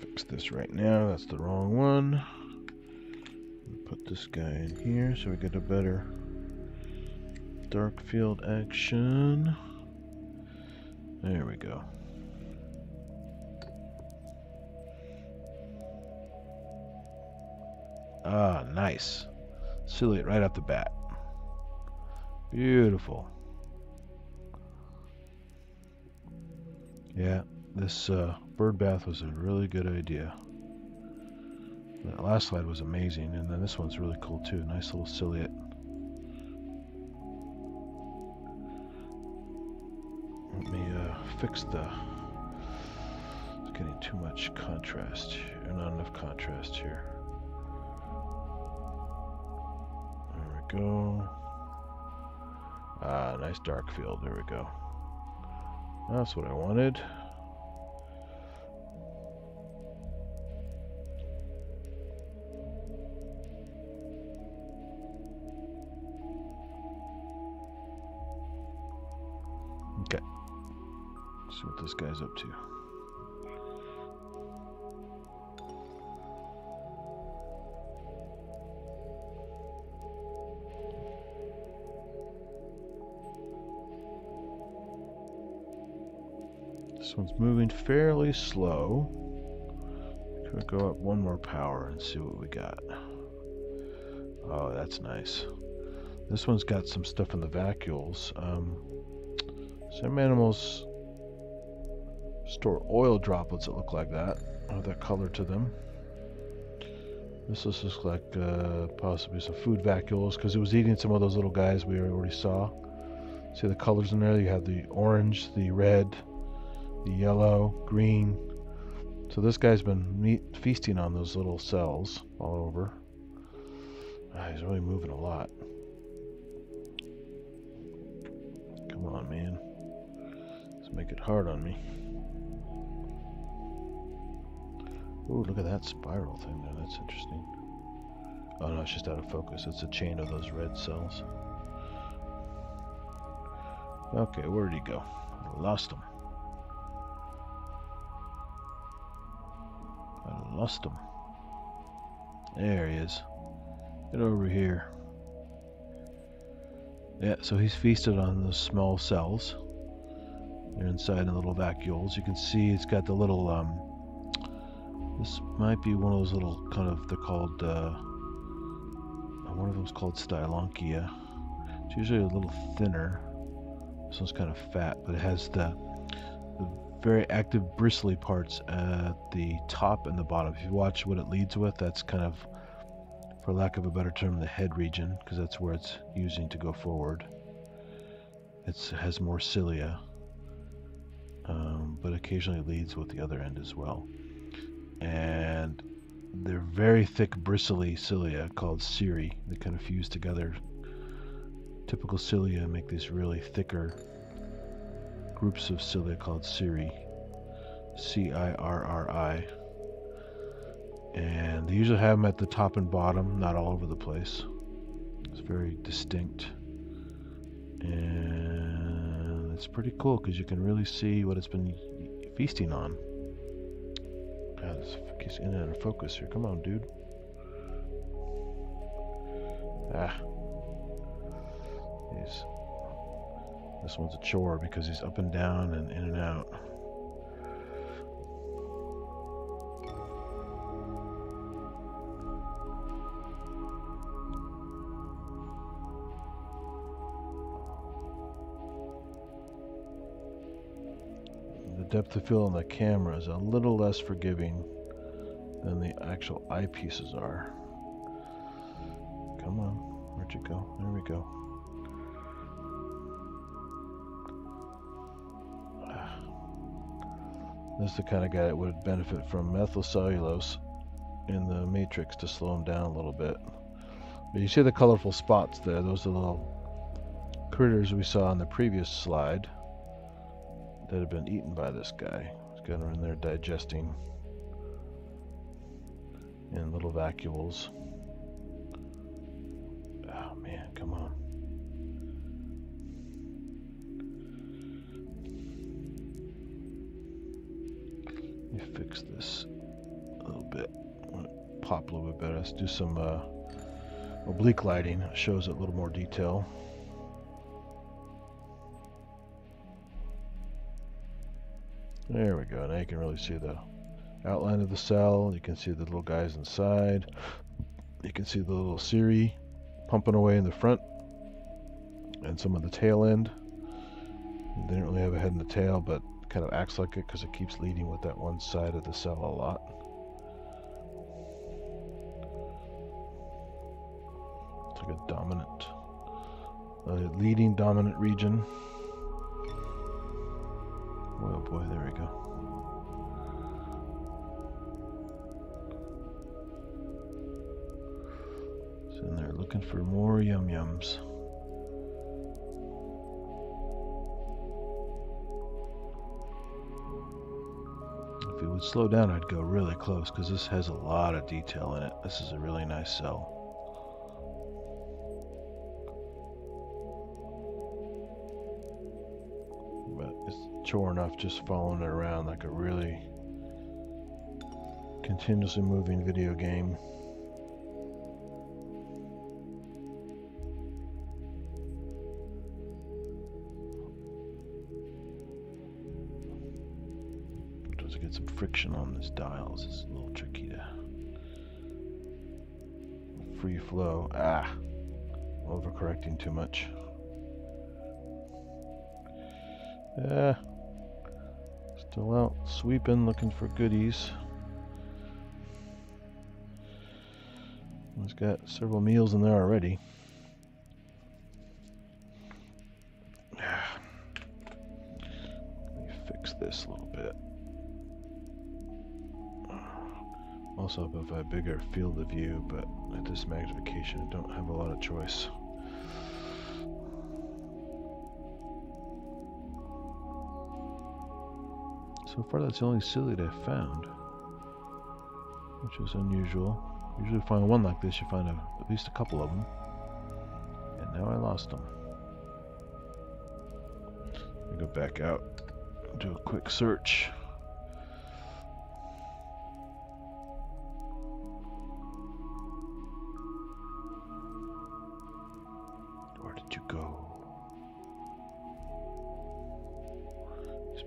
Fix this right now. That's the wrong one. Put this guy in here so we get a better dark field action. There we go. Ah, nice. ciliate right off the bat. Beautiful. Yeah, this uh, bird bath was a really good idea. That last slide was amazing, and then this one's really cool too. Nice little ciliate. Fix the. It's getting too much contrast here, not enough contrast here. There we go. Ah, nice dark field. There we go. That's what I wanted. Guy's up to. This one's moving fairly slow. Could go up one more power and see what we got. Oh, that's nice. This one's got some stuff in the vacuoles. Um, some animals store oil droplets that look like that, have that color to them. This looks like uh, possibly some food vacuoles because it was eating some of those little guys we already saw. See the colors in there? You have the orange, the red, the yellow, green. So this guy's been feasting on those little cells all over. Ah, he's really moving a lot. Come on, man. Let's make it hard on me. Ooh, look at that spiral thing there. That's interesting. Oh no, it's just out of focus. It's a chain of those red cells. Okay, where did he go? I lost him. I lost him. There he is. Get over here. Yeah, so he's feasted on those small cells. They're inside in the little vacuoles. You can see it's got the little, um, might be one of those little kind of, they're called, uh, one of them's called Stylonychia. It's usually a little thinner. This one's kind of fat, but it has the, the very active bristly parts at the top and the bottom. If you watch what it leads with, that's kind of, for lack of a better term, the head region, because that's where it's using to go forward. It's, it has more cilia, um, but occasionally leads with the other end as well. And they're very thick bristly cilia called cirri. They kind of fuse together. Typical cilia make these really thicker groups of cilia called cirri. C-I-R-R-I. And they usually have them at the top and bottom, not all over the place. It's very distinct. And it's pretty cool because you can really see what it's been feasting on. God, this in and out of focus here. Come on, dude. Ah. He's, this one's a chore because he's up and down and in and out. Depth of field on the camera is a little less forgiving than the actual eyepieces are. Come on, where'd you go? There we go. This is the kind of guy that would benefit from methylcellulose in the matrix to slow him down a little bit. But you see the colorful spots there. Those are the little critters we saw on the previous slide that have been eaten by this guy. He's got them in there digesting in little vacuoles. Oh man, come on. Let me fix this a little bit. Pop a little bit better. Let's do some uh, oblique lighting. It shows it a little more detail. There we go. Now you can really see the outline of the cell. You can see the little guys inside. You can see the little cirri pumping away in the front and some of the tail end. They didn't really have a head and a tail, but kind of acts like it because it keeps leading with that one side of the cell a lot. It's like a dominant, a leading dominant region. Boy, there we go. It's in there looking for more yum yums. If it would slow down, I'd go really close because this has a lot of detail in it. This is a really nice cell. It's chore enough just following it around like a really continuously moving video game. Does get some friction on this dial. This is a little tricky to free flow. Ah, overcorrecting too much. Yeah, still out sweeping, looking for goodies. He's got several meals in there already. Let me fix this a little bit. Also, have a bigger field of view, but at this magnification, I don't have a lot of choice. So far, that's the only ciliate I've found, which is unusual. Usually find one like this, you find a, at least a couple of them. And now I lost them. Let me go back out, do a quick search.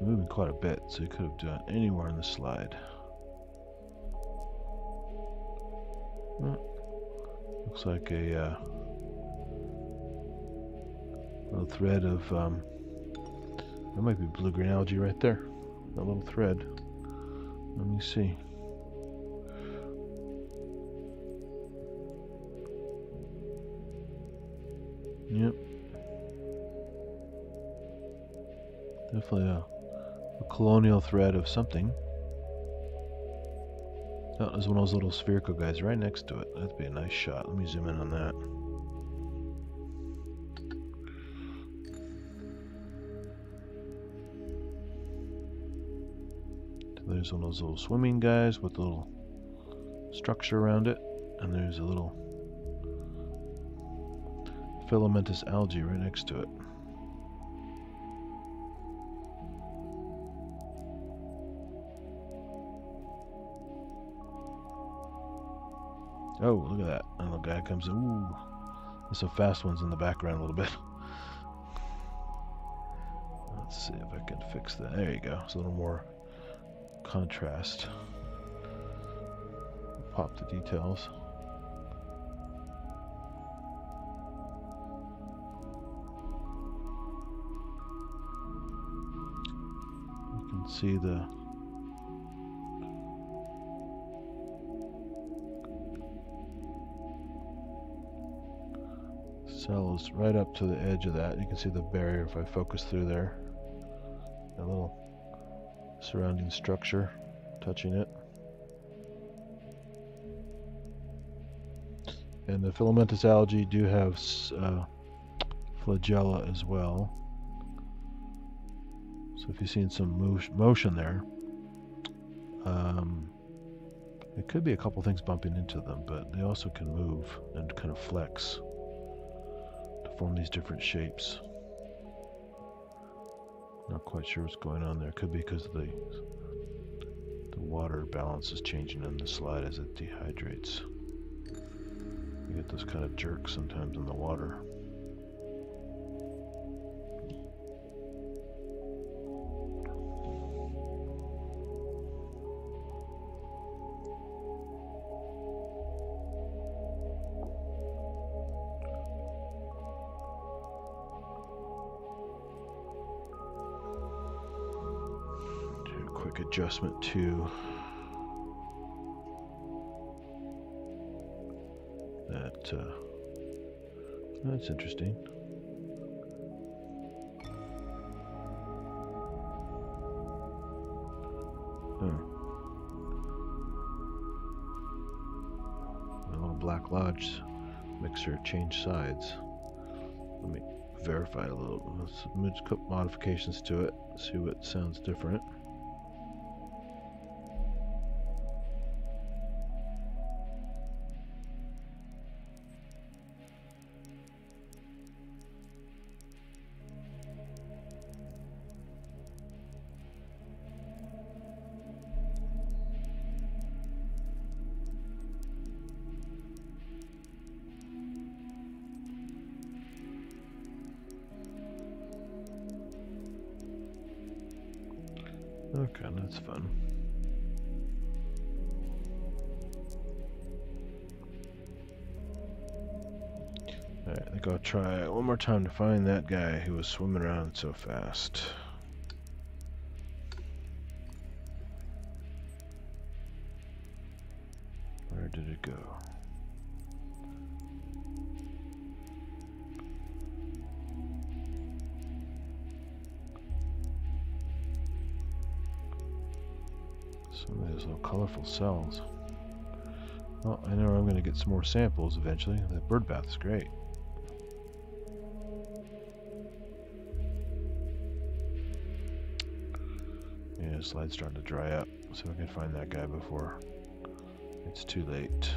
Moving quite a bit, so he could have done anywhere in the slide. looks like a uh, little thread of um, there might be blue green algae right there. That little thread. Let me see. Yep. Definitely a, a colonial thread of something. Oh, there's one of those little spherical guys right next to it. That'd be a nice shot. Let me zoom in on that. There's one of those little swimming guys with a little structure around it. And there's a little filamentous algae right next to it. Oh, look at that. And the guy comes in. Ooh. There's some fast ones in the background a little bit. Let's see if I can fix that. There you go. It's a little more contrast. Pop the details. You can see the cell is right up to the edge of that. You can see the barrier if I focus through there. A little surrounding structure touching it. And the filamentous algae do have uh, flagella as well. So if you've seen some motion there, um, it could be a couple things bumping into them, but they also can move and kind of flex form these different shapes. Not quite sure what's going on there. Could be because the the water balance is changing on the slide as it dehydrates. You get those kind of jerks sometimes in the water. Adjustment to that. Uh, that's interesting. Hmm. Little Black Lodge mixer changed sides. Let me verify a little. Let's modifications to it. See what sounds different. More time to find that guy who was swimming around so fast. Where did it go? Some of those little colorful cells. Well, I know I'm going to get some more samples eventually. That bird bath is great. The slide's starting to dry up, so we can find that guy before it's too late.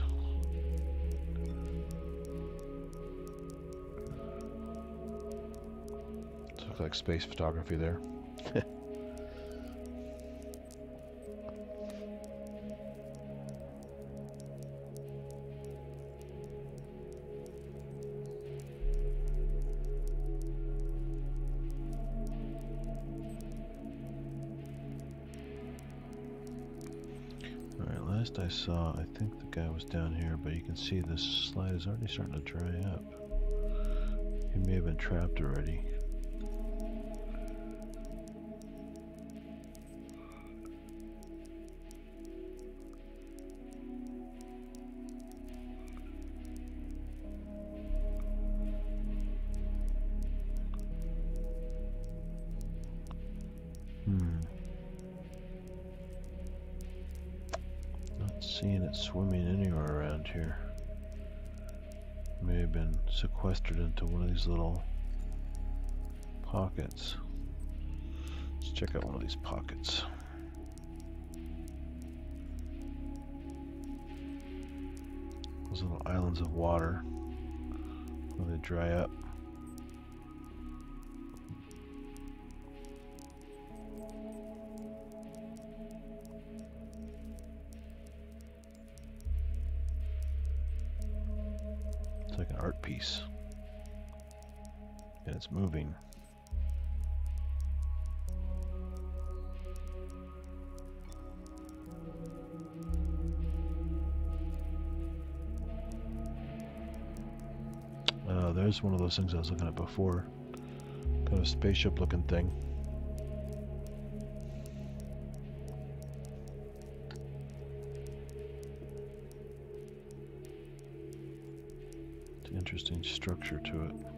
Looks like space photography there. I saw, I think the guy was down here, but you can see this slide is already starting to dry up. He may have been trapped already. Little pockets. Let's check out one of these pockets. Those little islands of water when they dry up. There's one of those things I was looking at before. Kind of spaceship looking thing. It's an interesting structure to it.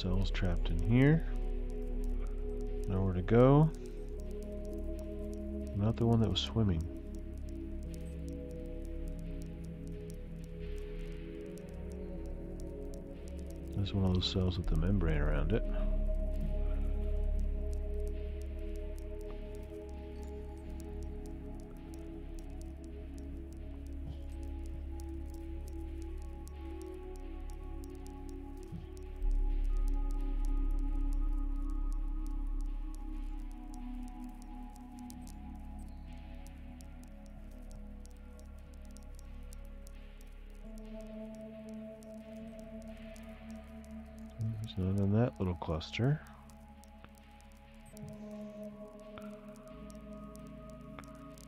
Cells trapped in here. Nowhere to go. Not the one that was swimming. There's one of those cells with the membrane around it.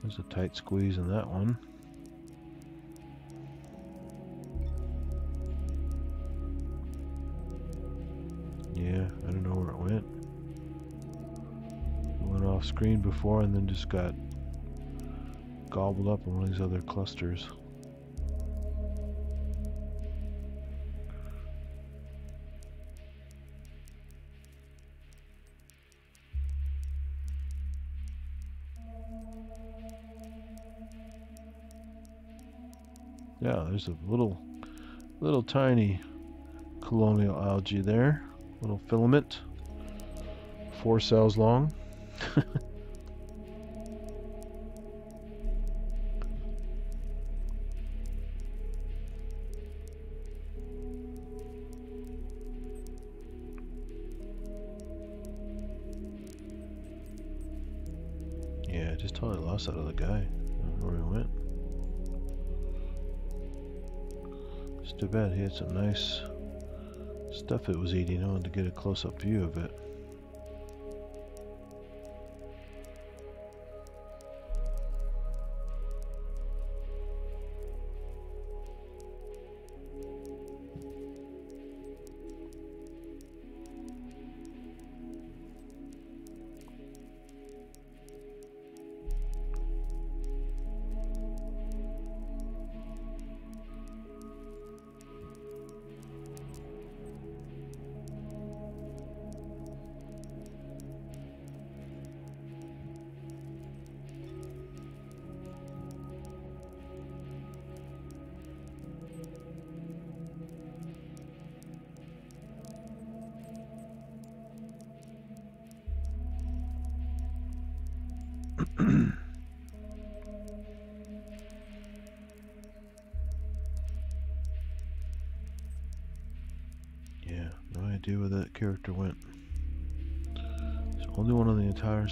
There's a tight squeeze in that one. Yeah, I don't know where it went. It went off screen before and then just got gobbled up in one of these other clusters. Yeah, there's a little, little tiny colonial algae there. Little filament. Four cells long. yeah, I just totally lost that other guy. Too bad. He had some nice stuff it was eating. Wanted to get a close-up view of it.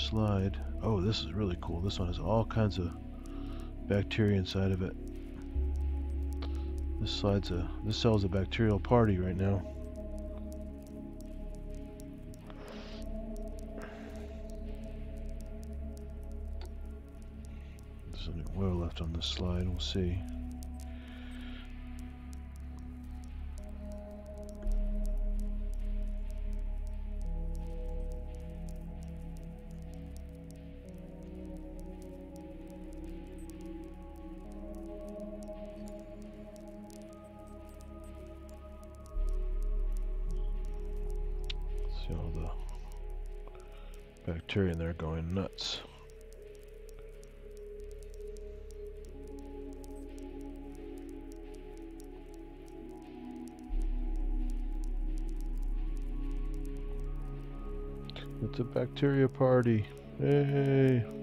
Slide. Oh, this is really cool. This one has all kinds of bacteria inside of it. This slide's a this cell's a bacterial party right now. oil left on this slide, we'll. See bacteria in there going nuts. It's a bacteria party. Hey.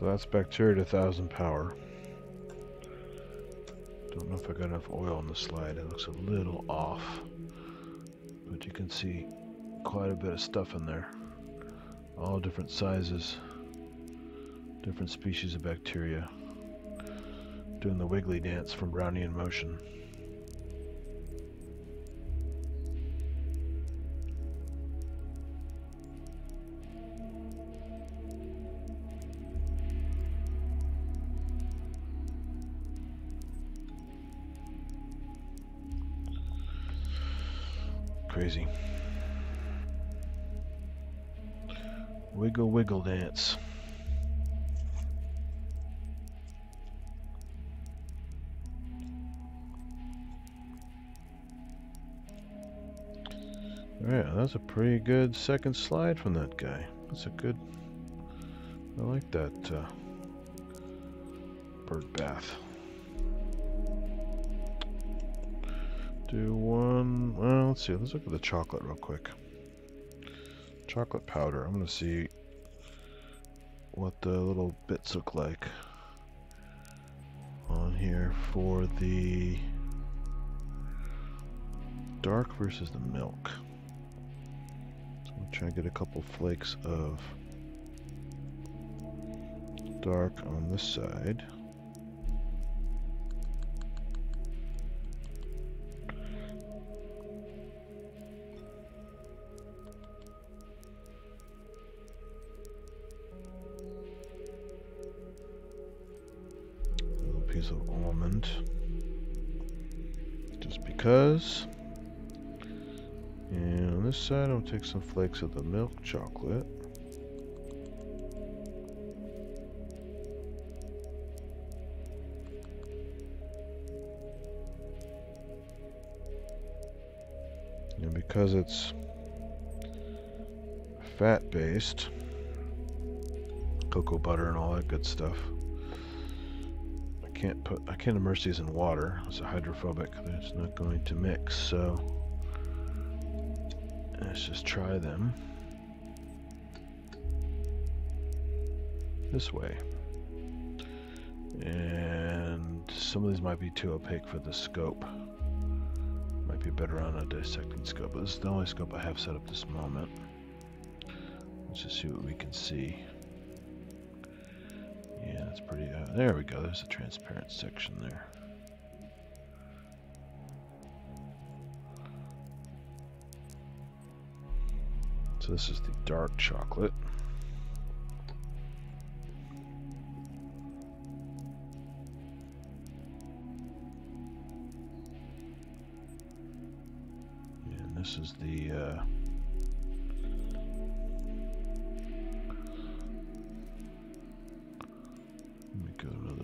So that's bacteria to 1000 power. Don't know if I got enough oil on the slide. It looks a little off. But you can see quite a bit of stuff in there. All different sizes different species of bacteria doing the wiggly dance from Brownian motion. Pretty good second slide from that guy. That's a good... I like that uh, bird bath. Do one... Well, let's see. Let's look at the chocolate real quick. Chocolate powder. I'm going to see what the little bits look like on here for the dark versus the milk. Try and get a couple flakes of dark on this side. piece of almond. Just because. Side, I'll take some flakes of the milk chocolate. And because it's fat based, cocoa butter and all that good stuff, I can't put, I can't immerse these in water. It's a hydrophobic. It's not going to mix, so let's just try them this way. And some of these might be too opaque for the scope. Might be better on a dissecting scope, but this is the only scope I have set up this moment. Let's just see what we can see. Yeah, that's pretty, uh, there we go, there's a transparent section there. This is the dark chocolate. And this is the uh,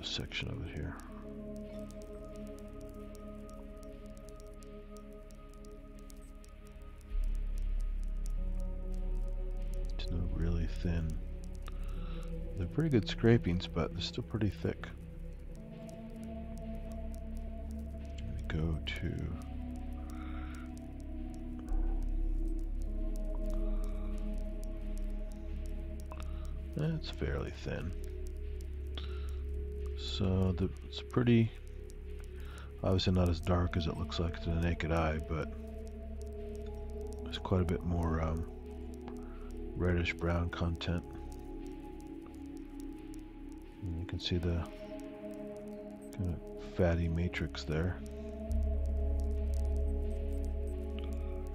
section of it here. Pretty good scrapings, but they're still pretty thick. Go to That's fairly thin. So the, it's pretty, obviously not as dark as it looks like to the naked eye, but there's quite a bit more um, reddish brown content. Can see the kind of fatty matrix there.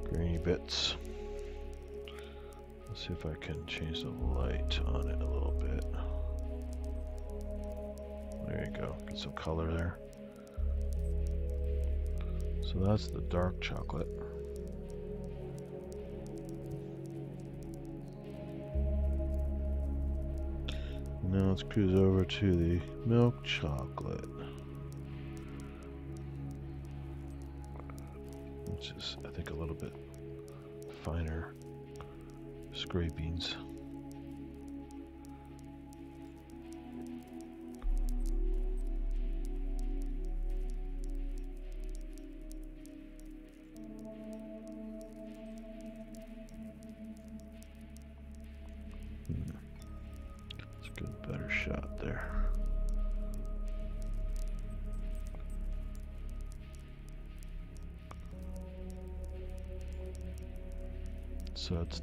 Grainy bits. Let's see if I can change the light on it a little bit. There you go. Get some color there. So that's the dark chocolate. Let's cruise over to the milk chocolate. Which is, I think, a little bit finer scrapings.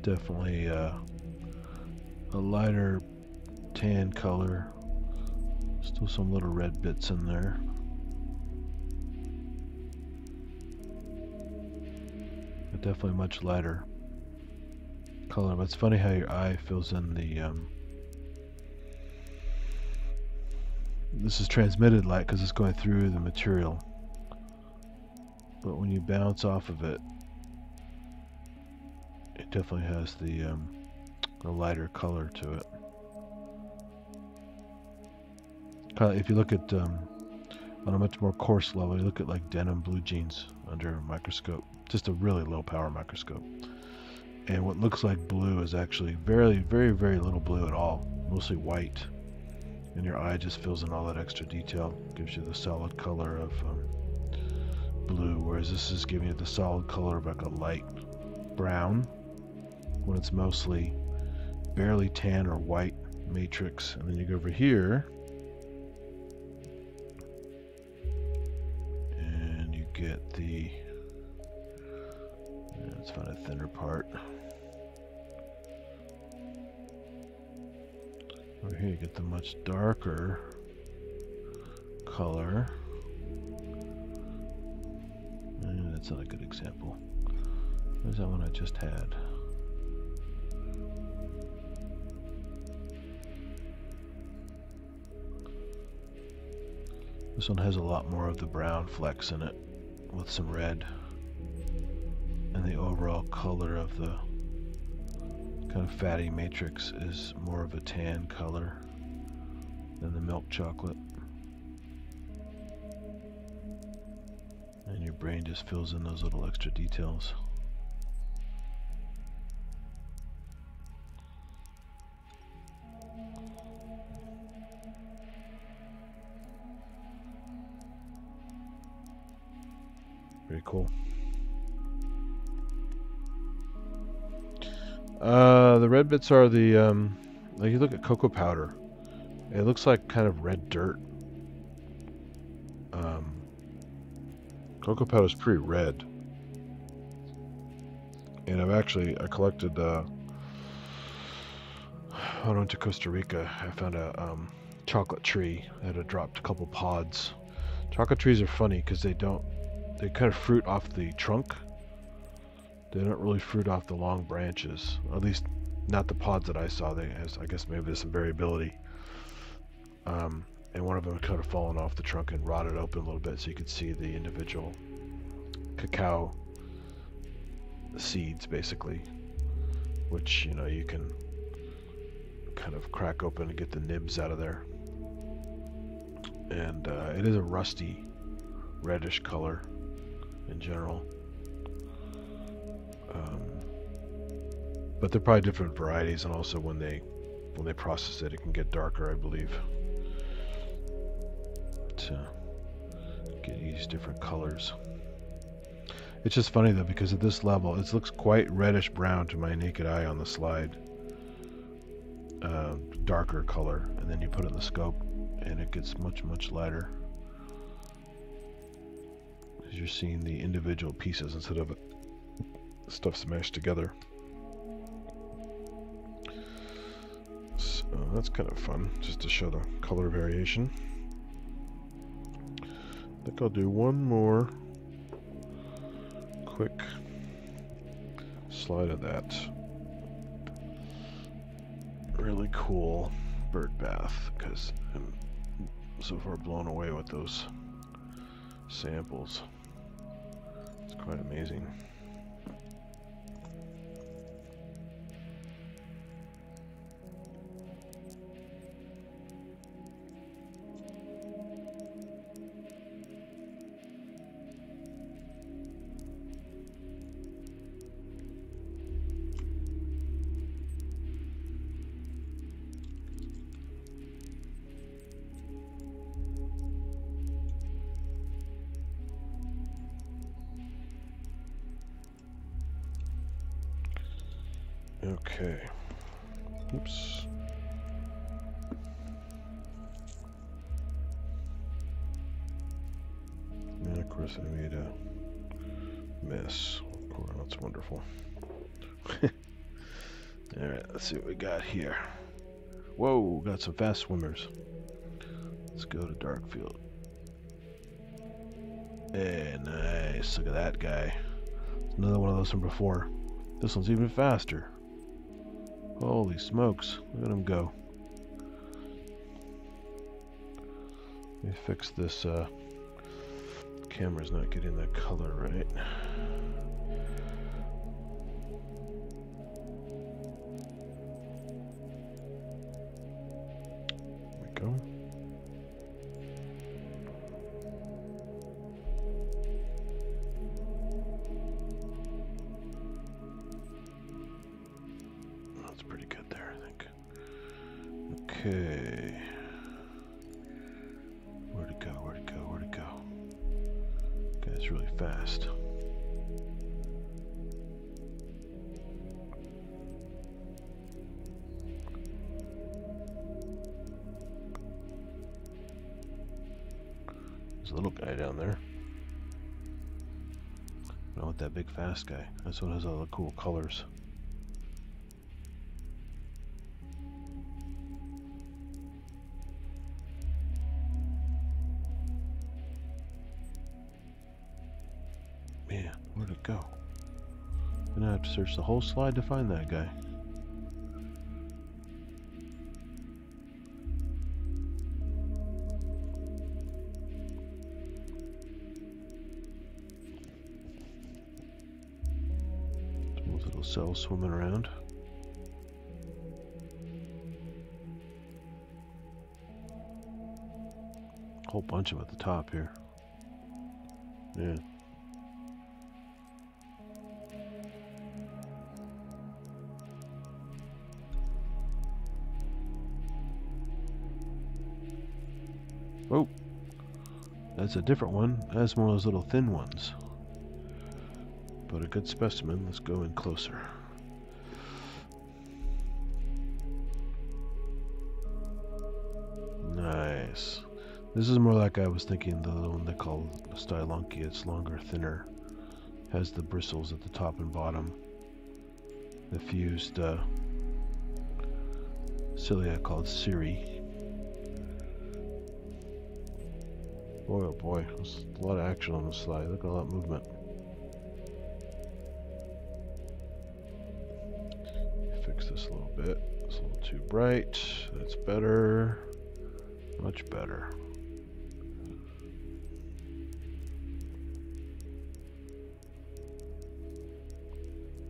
Definitely uh, a lighter tan color. Still some little red bits in there. But definitely much lighter color. But it's funny how your eye fills in the... Um, this is transmitted light because it's going through the material. But when you bounce off of it, it definitely has the um, a lighter color to it. Kind of, if you look at um, on a much more coarse level, you look at like denim blue jeans under a microscope, just a really low power microscope. And what looks like blue is actually very, very, very little blue at all, mostly white. And your eye just fills in all that extra detail, gives you the solid color of um, blue, whereas this is giving you the solid color of like a light brown when it's mostly barely tan or white matrix. And then you go over here and you get the, yeah, let's find a thinner part. Over here you get the much darker color. Eh, that's not a good example. Where's that one I just had? This one has a lot more of the brown flecks in it with some red. And the overall color of the kind of fatty matrix is more of a tan color than the milk chocolate. And your brain just fills in those little extra details. Cool. Uh, the red bits are the, um, like you look at cocoa powder. It looks like kind of red dirt. Um, cocoa powder is pretty red. And I've actually, I collected, uh, I went to Costa Rica, I found a um, chocolate tree that had dropped a couple pods. Chocolate trees are funny because they don't, they kind of fruit off the trunk they don't really fruit off the long branches. At least not the pods that I saw. They I guess maybe there's some variability. Um, and one of them kind of fallen off the trunk and rotted open a little bit so you could see the individual cacao seeds basically which you know you can kind of crack open and get the nibs out of there and uh, it is a rusty reddish color in general um, but they're probably different varieties, and also when they when they process it, it can get darker, I believe. To get these different colors. It's just funny though because at this level, it looks quite reddish brown to my naked eye on the slide. Uh, darker color, and then you put it in the scope, and it gets much much lighter. You're seeing the individual pieces instead of stuff smashed together. So that's kind of fun, just to show the color variation. I think I'll do one more quick slide of that. Really cool bird bath, because I'm so far blown away with those samples. It's quite amazing. Okay. Oops. And of course I made a mess. Course, that's wonderful. Alright, let's see what we got here. Whoa, got some fast swimmers. Let's go to Darkfield. Hey, nice. Look at that guy. Another one of those from before. This one's even faster. Holy smokes, look at him go. Let me fix this, uh, camera's not getting the color right. This one has all the cool colors. Man, where'd it go? i gonna have to search the whole slide to find that guy. Swimming around. Whole bunch of them at the top here. Yeah. Oh, that's a different one. That's one of those little thin ones. A good specimen. Let's go in closer. Nice. This is more like I was thinking the one they call Stylonychia. It's longer, thinner. Has the bristles at the top and bottom. The fused uh, cilia called cirri. Boy, oh boy, there's a lot of action on the slide. Look at all that movement. Bright. That's better. Much better.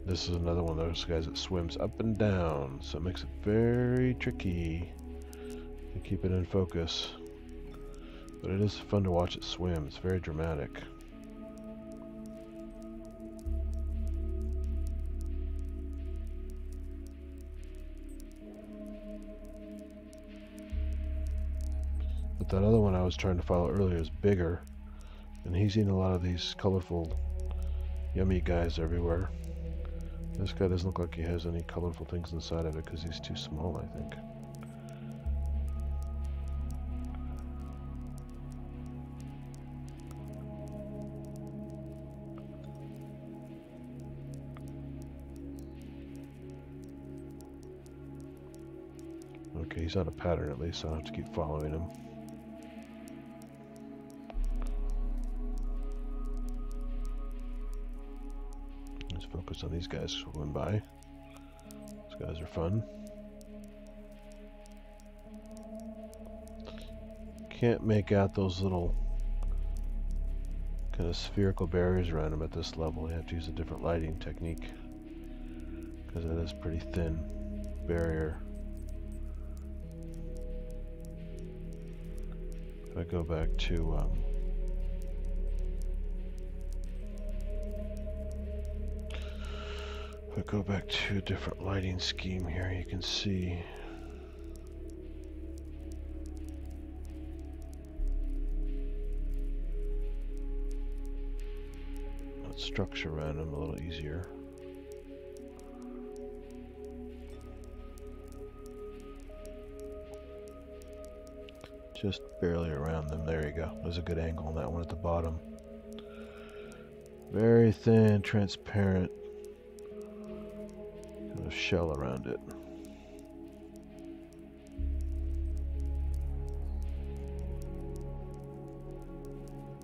This is another one of those guys that swims up and down, so it makes it very tricky to keep it in focus. But it is fun to watch it swim. It's very dramatic. That other one I was trying to follow earlier is bigger. And he's eating a lot of these colorful, yummy guys everywhere. This guy doesn't look like he has any colorful things inside of it because he's too small, I think. Okay, he's on a pattern at least, so I don't have to keep following him. On these guys swimming by. These guys are fun. Can't make out those little kind of spherical barriers around them at this level. You have to use a different lighting technique because it is pretty thin barrier. If I go back to um, go back to a different lighting scheme here, you can see structure around them a little easier. Just barely around them. There you go. There's a good angle on that one at the bottom. Very thin, transparent shell around it.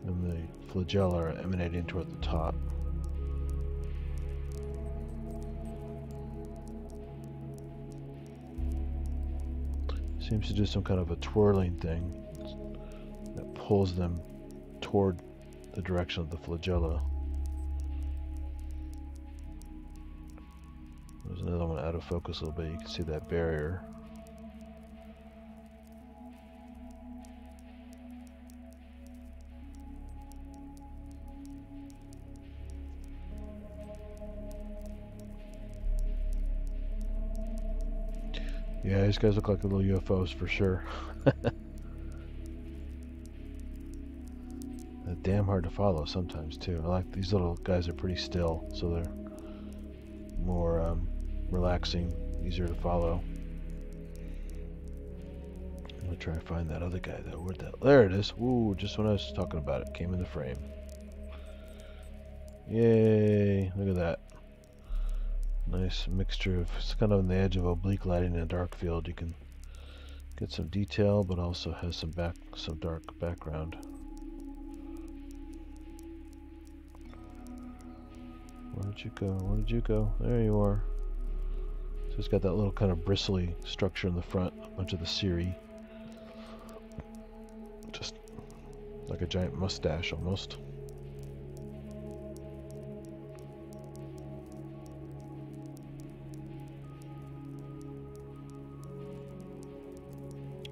And the flagella are emanating toward the top. Seems to do some kind of a twirling thing that pulls them toward the direction of the flagella. Focus a little bit. You can see that barrier. Yeah, these guys look like little UFOs for sure. Damn hard to follow sometimes too. I like these little guys are pretty still, so they're relaxing, easier to follow. I'm gonna try and find that other guy though. Where'd that? There it is. Ooh, just when I was talking about it, came in the frame. Yay! Look at that. Nice mixture of, it's kind of on the edge of oblique lighting and a dark field. You can get some detail, but also has some back, some dark background. Where'd you go? Where did you go? There you are. So it's got that little kind of bristly structure in the front, a bunch of the cirri. Just like a giant mustache almost.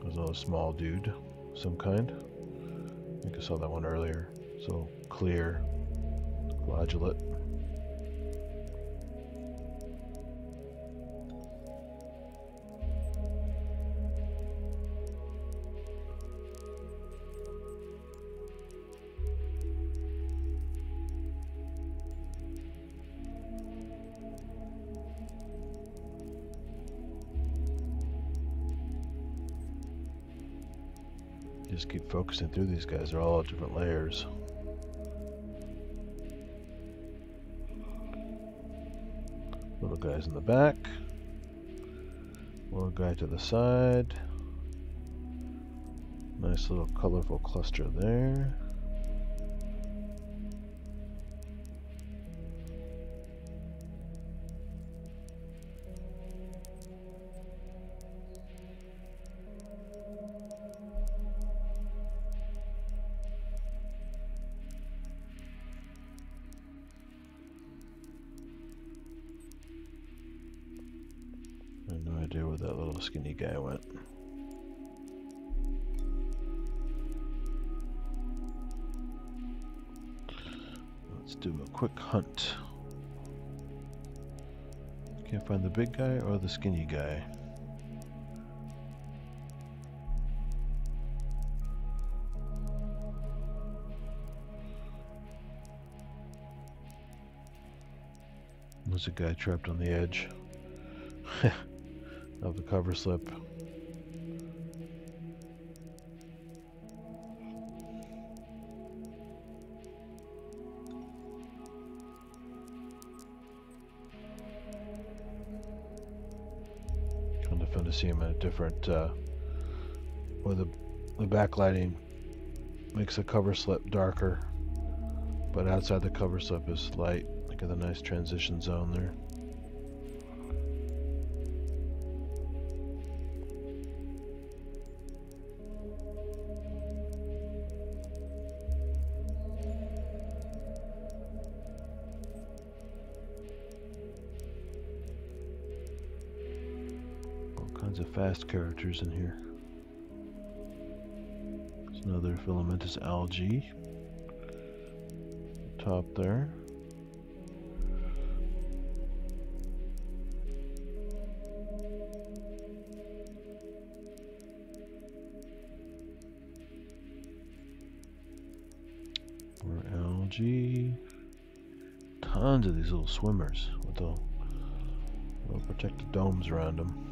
There's another small dude, some kind. I think I saw that one earlier. So clear, flagellate. Focusing through these guys. They're all different layers. Little guys in the back. Little guy to the side. Nice little colorful cluster there. Idea where that little skinny guy went. Let's do a quick hunt. Can't find the big guy or the skinny guy. There's a guy trapped on the edge of the cover slip. Kind of fun to see him in a different, uh, where the, the backlighting makes the cover slip darker, but outside the cover slip is light. Look at the nice transition zone there. Fast characters in here. There's another filamentous algae. Top there. More algae. Tons of these little swimmers with the little protective domes around them.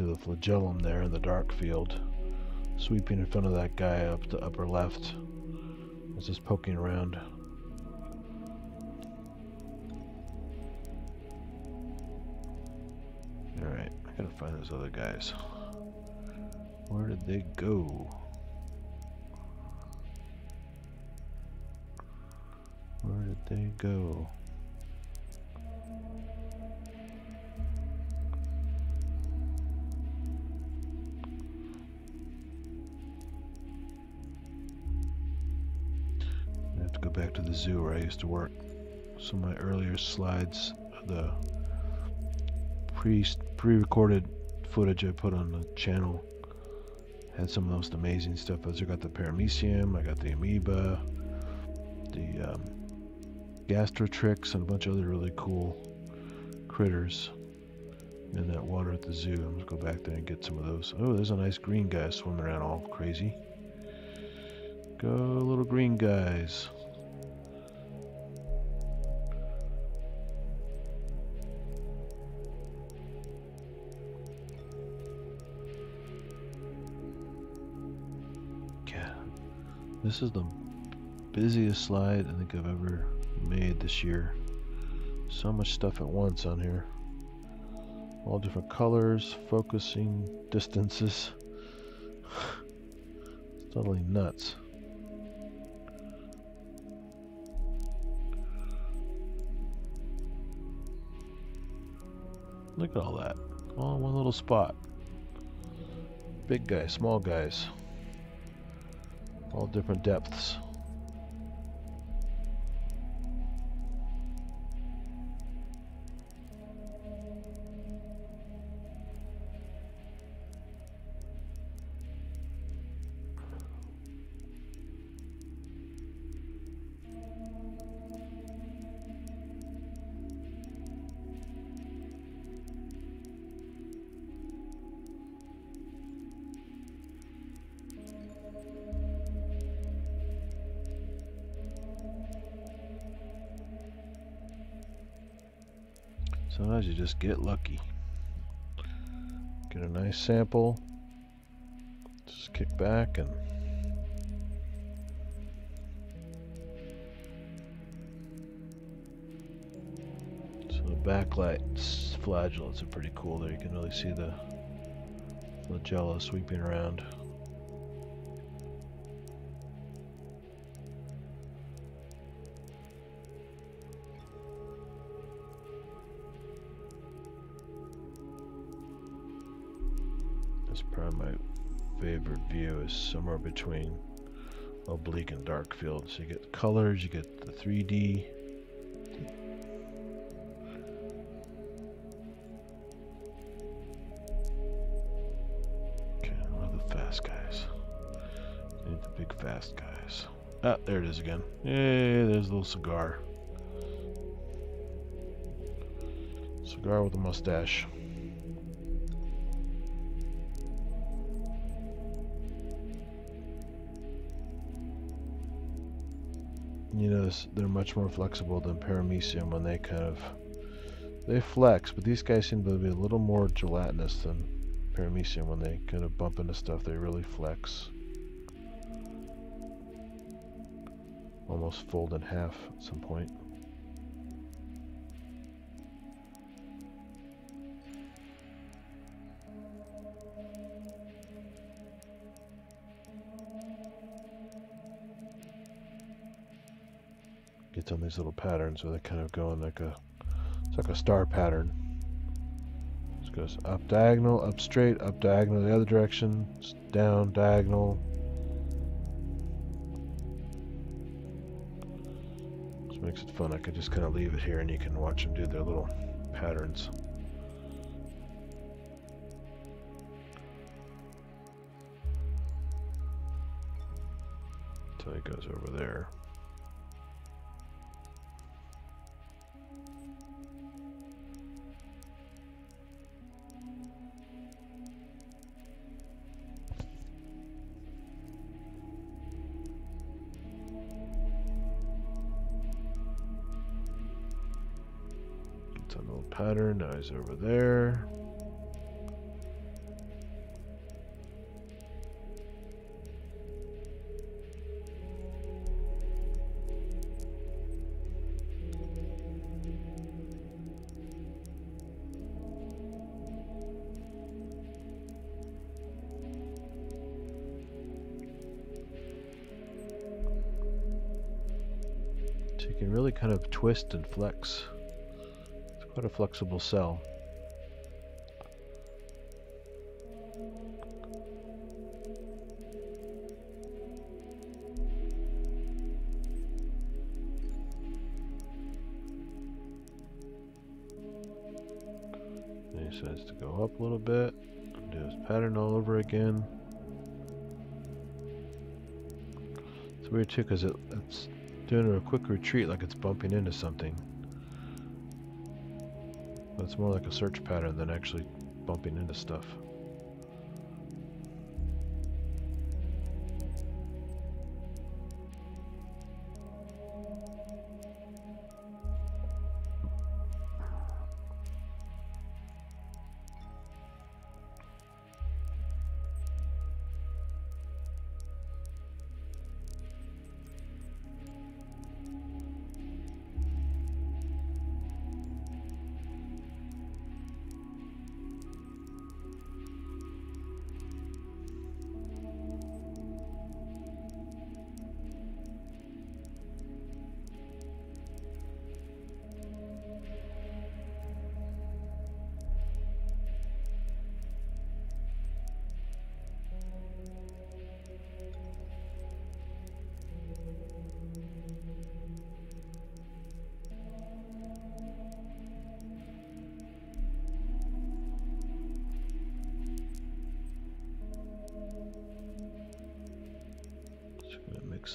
The flagellum there in the dark field, sweeping in front of that guy up the upper left. It's just poking around. Alright, I gotta find those other guys. Where did they go? Where did they go? Zoo where I used to work. So my earlier slides, the pre pre-recorded footage I put on the channel had some of the most amazing stuff. As I got the paramecium, I got the amoeba, the um, gastrotrichs, and a bunch of other really cool critters in that water at the zoo. I'm gonna go back there and get some of those. Oh, there's a nice green guy swimming around all crazy. Go, little green guys. This is the busiest slide I think I've ever made this year. So much stuff at once on here. All different colors, focusing distances. it's totally nuts. Look at all that. All in one little spot. Big guys, small guys. All different depths. Sometimes you just get lucky. Get a nice sample. Just kick back and So the backlight flagellates are pretty cool there. You can really see the flagella sweeping around. Is somewhere between oblique and dark field. So you get colors, you get the 3D. Okay, what are the fast guys? I need the big fast guys. Ah, there it is again. Yay, there's a little cigar. Cigar with a mustache. They're much more flexible than paramecium when they kind of they flex but these guys seem to be a little more gelatinous than paramecium when they kind of bump into stuff. They really flex. Almost fold in half at some point on these little patterns where they kind of go in like a it's like a star pattern. It goes up diagonal up straight up diagonal the other direction down diagonal. Which makes it fun. I could just kind of leave it here and you can watch them do their little patterns. Until he goes over there over there. So you can really kind of twist and flex. Quite a flexible cell. He decides to go up a little bit, do his pattern all over again. It's weird too because it, it's doing a quick retreat like it's bumping into something. But it's more like a search pattern than actually bumping into stuff.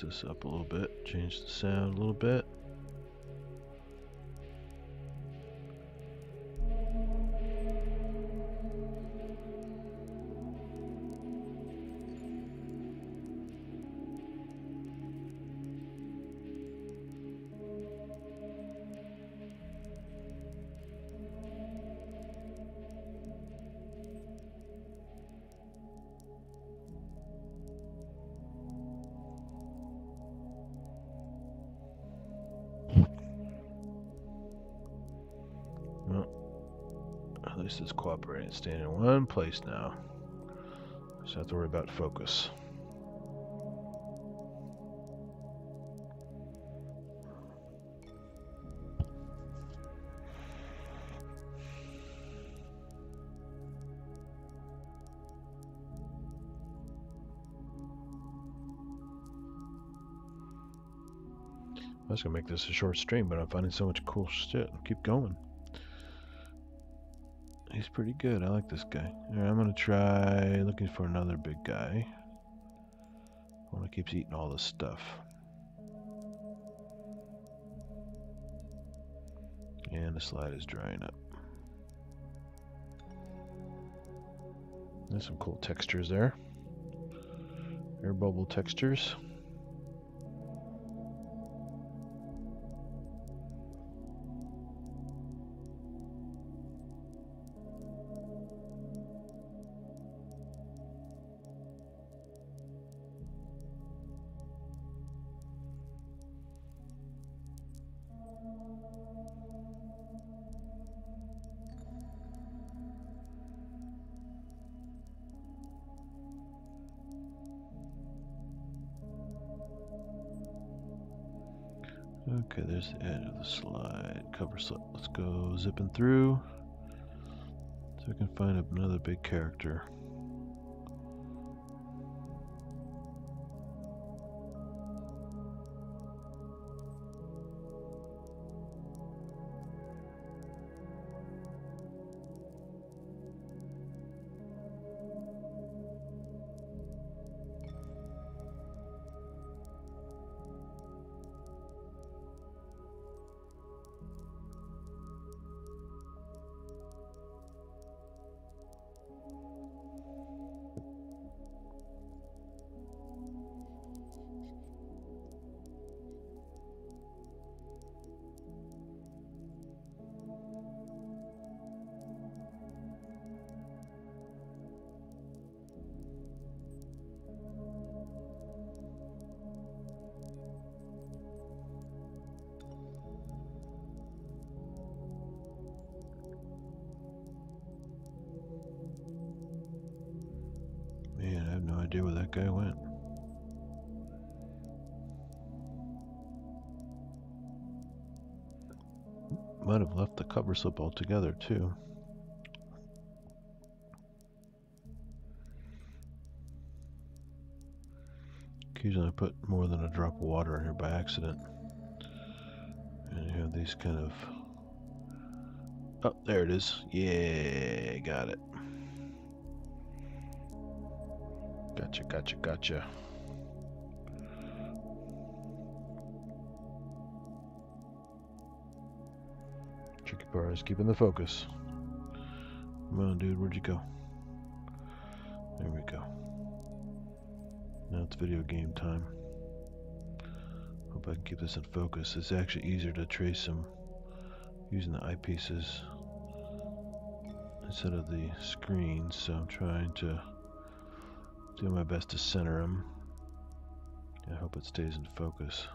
This up a little bit, change the sound a little bit. It's staying in one place now. So I have to worry about focus. I was gonna make this a short stream, but I'm finding so much cool shit. Keep going. He's pretty good. I like this guy. I'm gonna try looking for another big guy. One that keeps eating all this stuff. And the slide is drying up. There's some cool textures there. Air bubble textures. The edge of the slide. Cover slip. Let's go zipping through. So we can find another big character. Idea where that guy went. Might have left the cover slip altogether, too. Occasionally I put more than a drop of water in here by accident. And you have these kind of... Oh, there it is. Yeah, got it. Gotcha, gotcha, gotcha. Tricky part is keeping the focus. Come on, dude, where'd you go? There we go. Now it's video game time. Hope I can keep this in focus. It's actually easier to trace them using the eyepieces instead of the screen, so I'm trying to do my best to center them. I hope it stays in focus.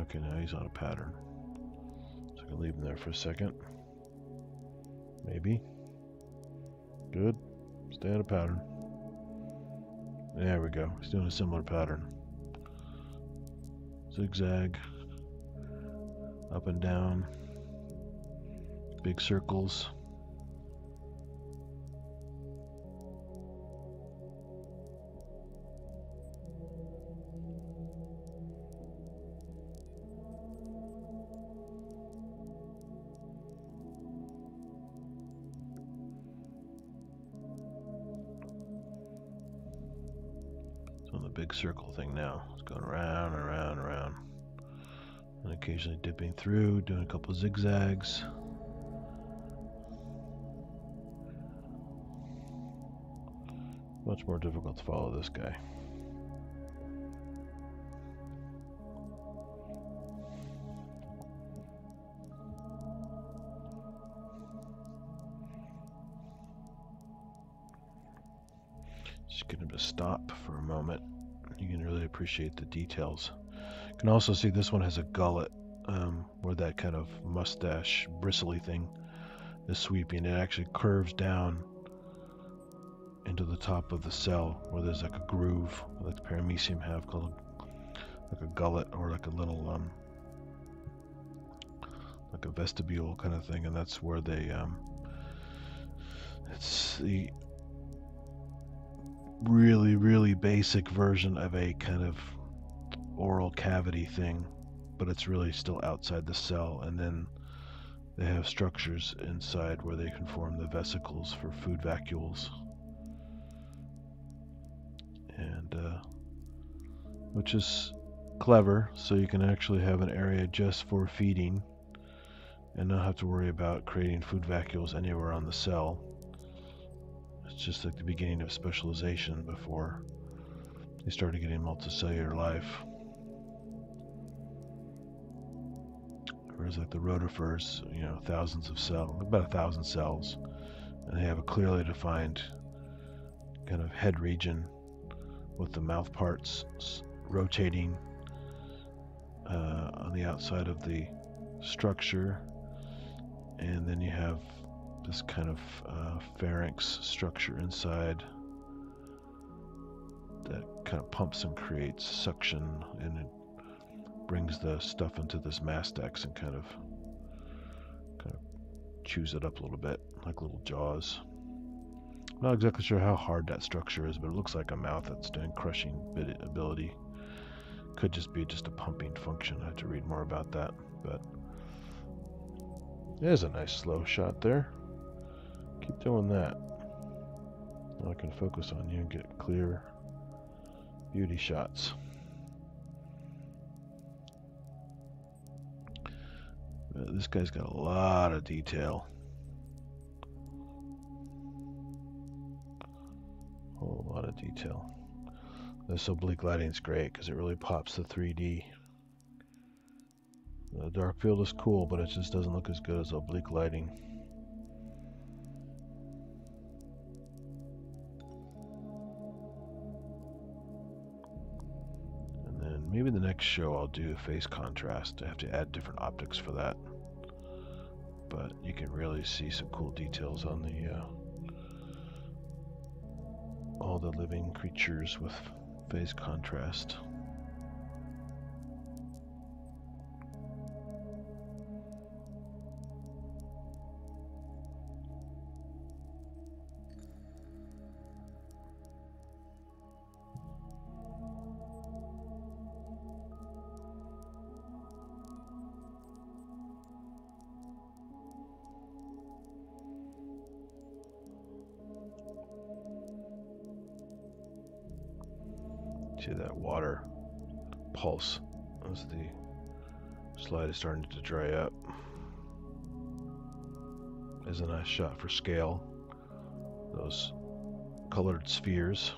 Okay, now he's on a pattern. So I can leave him there for a second. Maybe. Good. Stay on a pattern. There we go. He's doing a similar pattern. Zigzag. Up and down big circles. On the big circle thing now. It's going around, around, around. And occasionally dipping through, doing a couple zigzags. Much more difficult to follow this guy. Just him to stop for a moment. You can really appreciate the details. You can also see this one has a gullet um, where that kind of mustache bristly thing is sweeping. It actually curves down into the top of the cell where there's like a groove like the paramecium have called like a gullet or like a little um, like a vestibule kind of thing and that's where they um, it's the really really basic version of a kind of oral cavity thing but it's really still outside the cell and then they have structures inside where they can form the vesicles for food vacuoles and uh, which is clever so you can actually have an area just for feeding and not have to worry about creating food vacuoles anywhere on the cell. It's just like the beginning of specialization before they started getting multicellular life. Whereas like the rotifers you know thousands of cells about a thousand cells and they have a clearly defined kind of head region with the mouth parts rotating uh, on the outside of the structure. And then you have this kind of uh, pharynx structure inside that kind of pumps and creates suction and it brings the stuff into this mastax and kind of kind of chews it up a little bit like little jaws. Not exactly sure how hard that structure is, but it looks like a mouth that's doing crushing bit ability. Could just be just a pumping function. I have to read more about that, but there's a nice slow shot there. Keep doing that. Now I can focus on you and get clear beauty shots. Uh, this guy's got a lot of detail. Whole lot of detail. This oblique lighting is great because it really pops the 3D. The dark field is cool, but it just doesn't look as good as oblique lighting. And then maybe the next show I'll do phase contrast. I have to add different optics for that. But you can really see some cool details on the uh, all the living creatures with phase contrast. Pulse as the slide is starting to dry up. Is a nice shot for scale. Those colored spheres.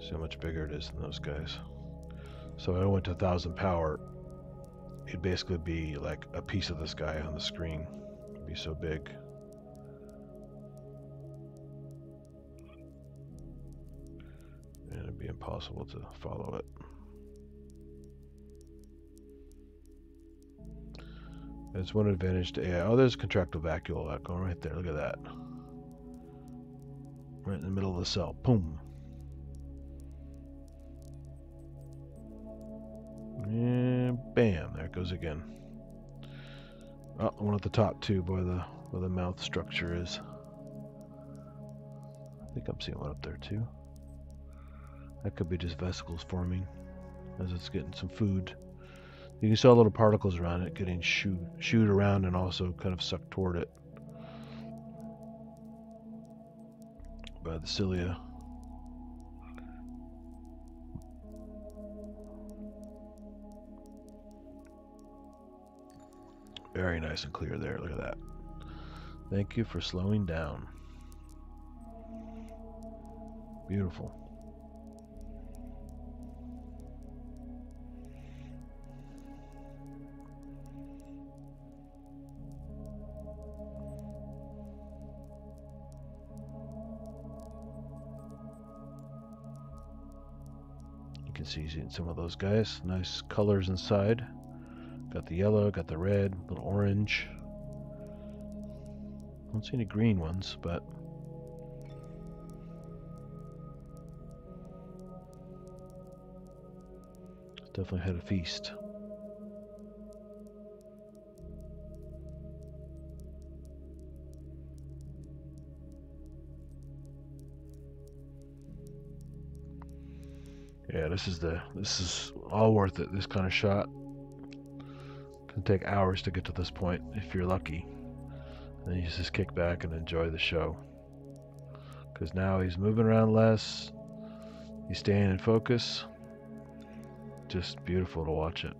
See how much bigger it is than those guys. So if I went to 1000 power. It'd basically be like a piece of this guy on the screen. It'd be so big. And it'd be impossible to follow it. There's one advantage to AI. Oh, there's contractile vacuole going right there. Look at that. Right in the middle of the cell. Boom. And bam, there it goes again. Oh, one at the top too, where the where the mouth structure is. I think I'm seeing one up there too. That could be just vesicles forming as it's getting some food. You can see little particles around it getting shoot, shoot around and also kind of sucked toward it by the cilia. Very nice and clear there. Look at that. Thank you for slowing down. Beautiful. Can see some of those guys. Nice colors inside. Got the yellow, got the red, little orange. Don't see any green ones, but definitely had a feast. This is the this is all worth it. This kind of shot can take hours to get to this point if you're lucky. And you just kick back and enjoy the show. Because now he's moving around less. He's staying in focus. Just beautiful to watch it.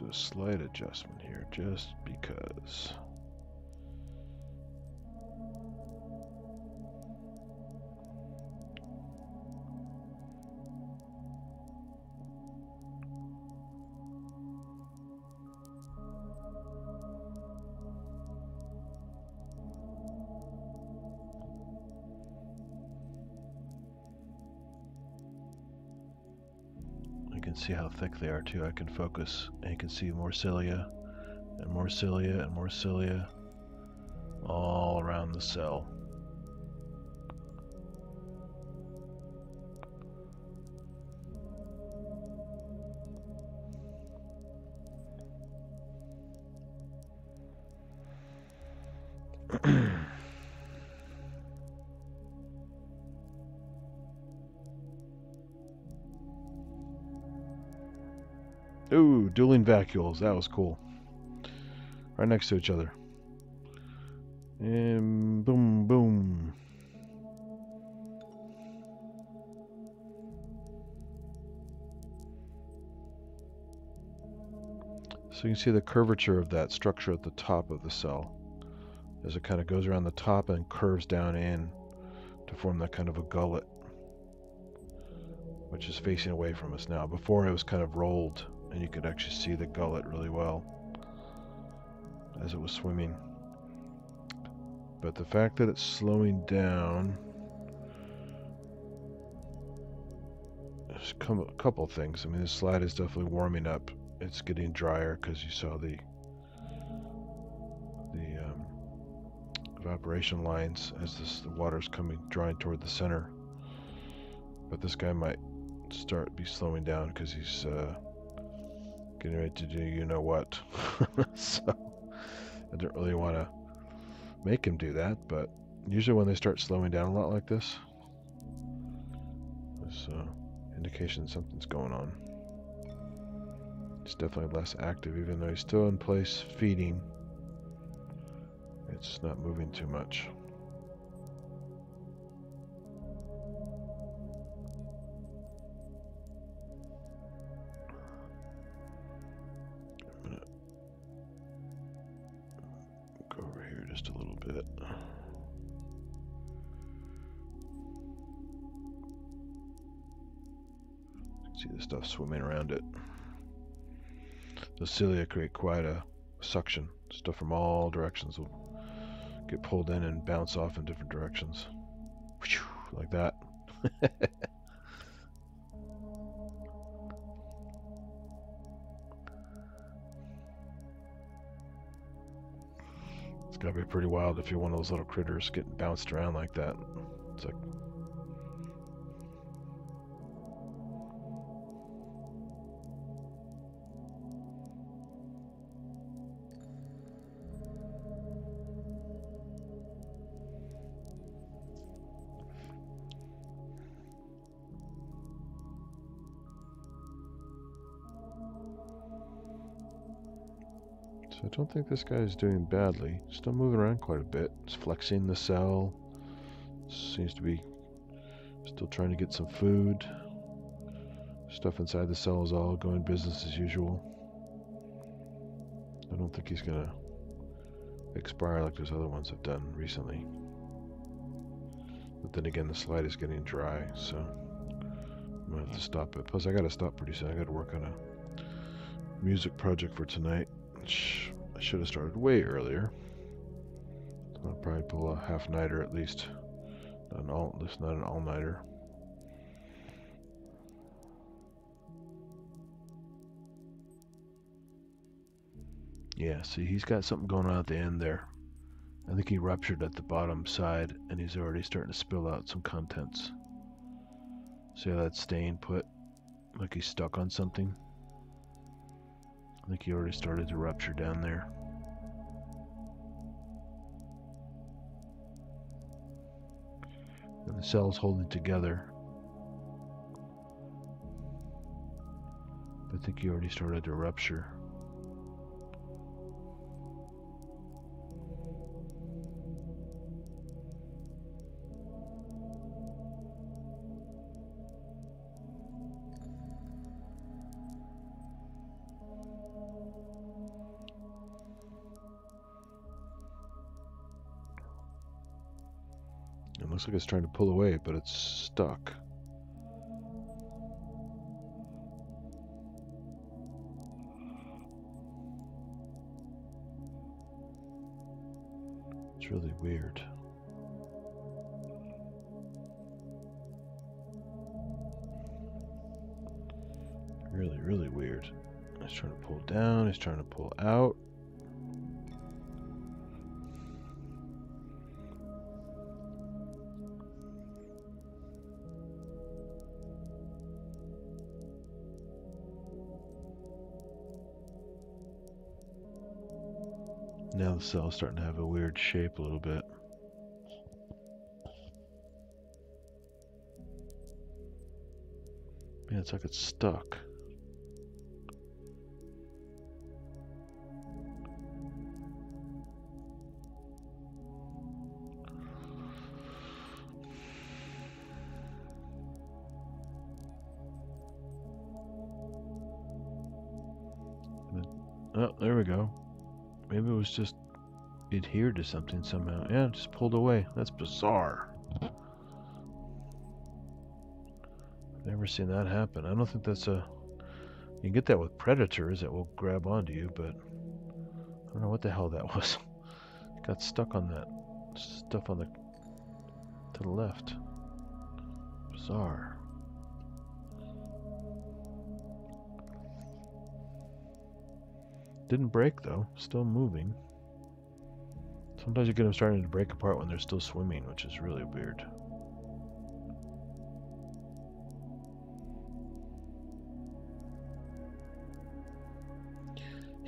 Do a slight adjustment here just because. See how thick they are too. I can focus and you can see more cilia and more cilia and more cilia all around the cell. Dueling vacuoles. That was cool. Right next to each other. And boom, boom. So you can see the curvature of that structure at the top of the cell as it kind of goes around the top and curves down in to form that kind of a gullet which is facing away from us now. Before it was kind of rolled and you could actually see the gullet really well as it was swimming. But the fact that it's slowing down, there's a couple things. I mean, the slide is definitely warming up. It's getting drier because you saw the the um, evaporation lines as this, the water's coming drying toward the center. But this guy might start be slowing down because he's uh, getting ready to do you know what. so I don't really want to make him do that, but usually when they start slowing down a lot like this, it's uh, indication something's going on. He's definitely less active, even though he's still in place feeding. It's not moving too much. The cilia create quite a suction. Stuff from all directions will get pulled in and bounce off in different directions. Like that. it's gotta be pretty wild if you're one of those little critters getting bounced around like that. It's like don't think this guy is doing badly. Still moving around quite a bit. He's flexing the cell. Seems to be still trying to get some food. Stuff inside the cell is all going business as usual. I don't think he's gonna expire like those other ones have done recently. But then again, the slide is getting dry, so I'm gonna have to stop it. Plus, I gotta stop pretty soon. I gotta work on a music project for tonight, which I should have started way earlier. I'll probably pull a half nighter at least. Not an all, at least not an all nighter. Yeah, see, he's got something going on at the end there. I think he ruptured at the bottom side, and he's already starting to spill out some contents. See how that's staying put? Like he's stuck on something? I think he already started to rupture down there. And the cell's holding together. I think he already started to rupture. Looks like it's trying to pull away, but it's stuck. It's really weird. Really, really weird. He's trying to pull down, he's trying to pull out. The cell's starting to have a weird shape a little bit. Man, it's like it's stuck. Oh, there we go. Maybe it was just adhered to something somehow. Yeah, just pulled away. That's bizarre. Never seen that happen. I don't think that's a... You can get that with predators that will grab onto you, but... I don't know what the hell that was. Got stuck on that stuff on the... to the left. Bizarre. Didn't break though, still moving. Sometimes you get them starting to break apart when they're still swimming, which is really weird.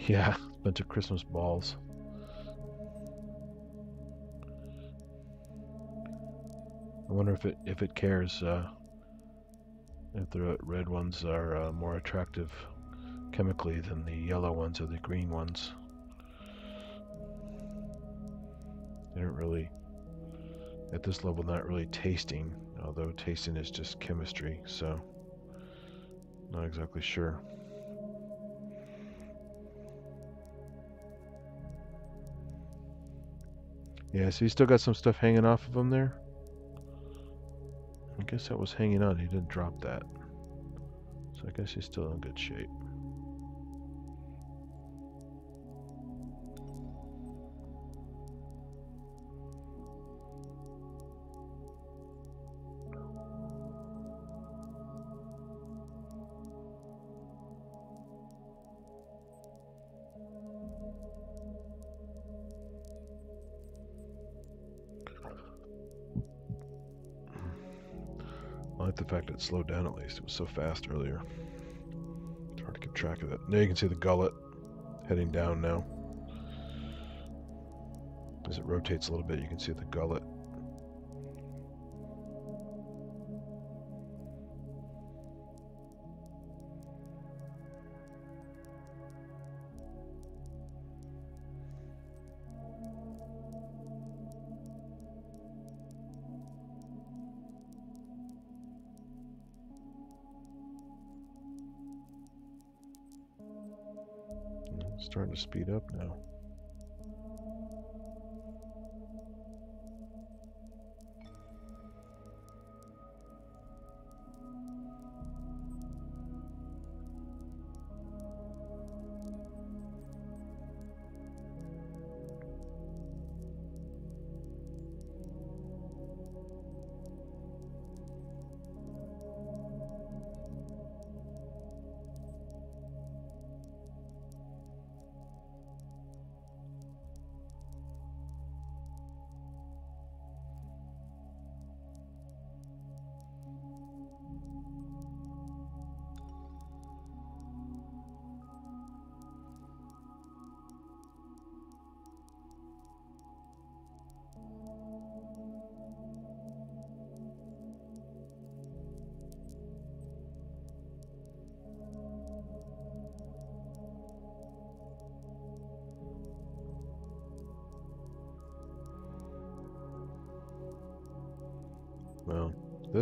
Yeah, bunch of Christmas balls. I wonder if it if it cares uh, if the red ones are uh, more attractive chemically than the yellow ones or the green ones. Aren't really, at this level, not really tasting, although tasting is just chemistry, so not exactly sure. Yeah, so he's still got some stuff hanging off of him there. I guess that was hanging on. He didn't drop that. So I guess he's still in good shape. Like the fact that it slowed down at least. It was so fast earlier. It's hard to keep track of it. Now you can see the gullet heading down now. As it rotates a little bit, you can see the gullet. Speed up now.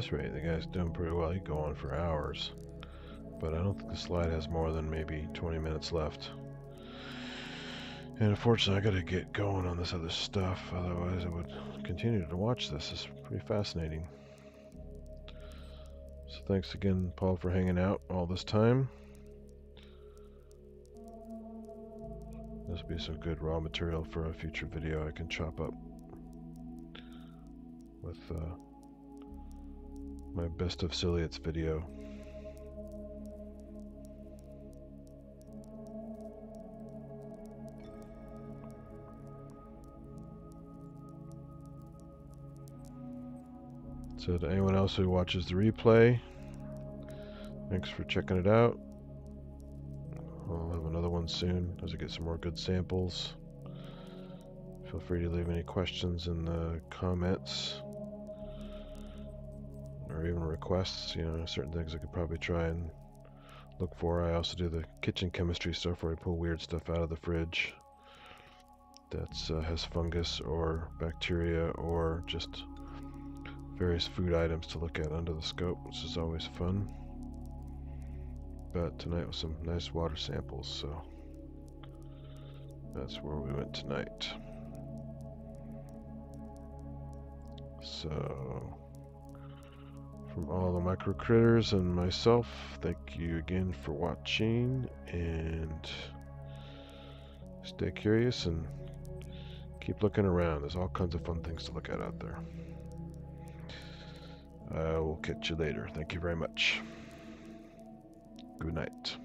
This rate, the guy's doing pretty well. He'd go on for hours. But I don't think the slide has more than maybe 20 minutes left. And unfortunately, I gotta get going on this other stuff. Otherwise, I would continue to watch this. It's pretty fascinating. So thanks again, Paul, for hanging out all this time. This will be some good raw material for a future video I can chop up with uh, my best of Ciliates video. So to anyone else who watches the replay, thanks for checking it out. I'll have another one soon as I get some more good samples. Feel free to leave any questions in the comments requests, you know, certain things I could probably try and look for. I also do the kitchen chemistry stuff where I pull weird stuff out of the fridge that uh, has fungus or bacteria or just various food items to look at under the scope, which is always fun. But tonight was some nice water samples, so that's where we went tonight. So from all the micro critters and myself, thank you again for watching and stay curious and keep looking around. There's all kinds of fun things to look at out there. I will catch you later. Thank you very much. Good night.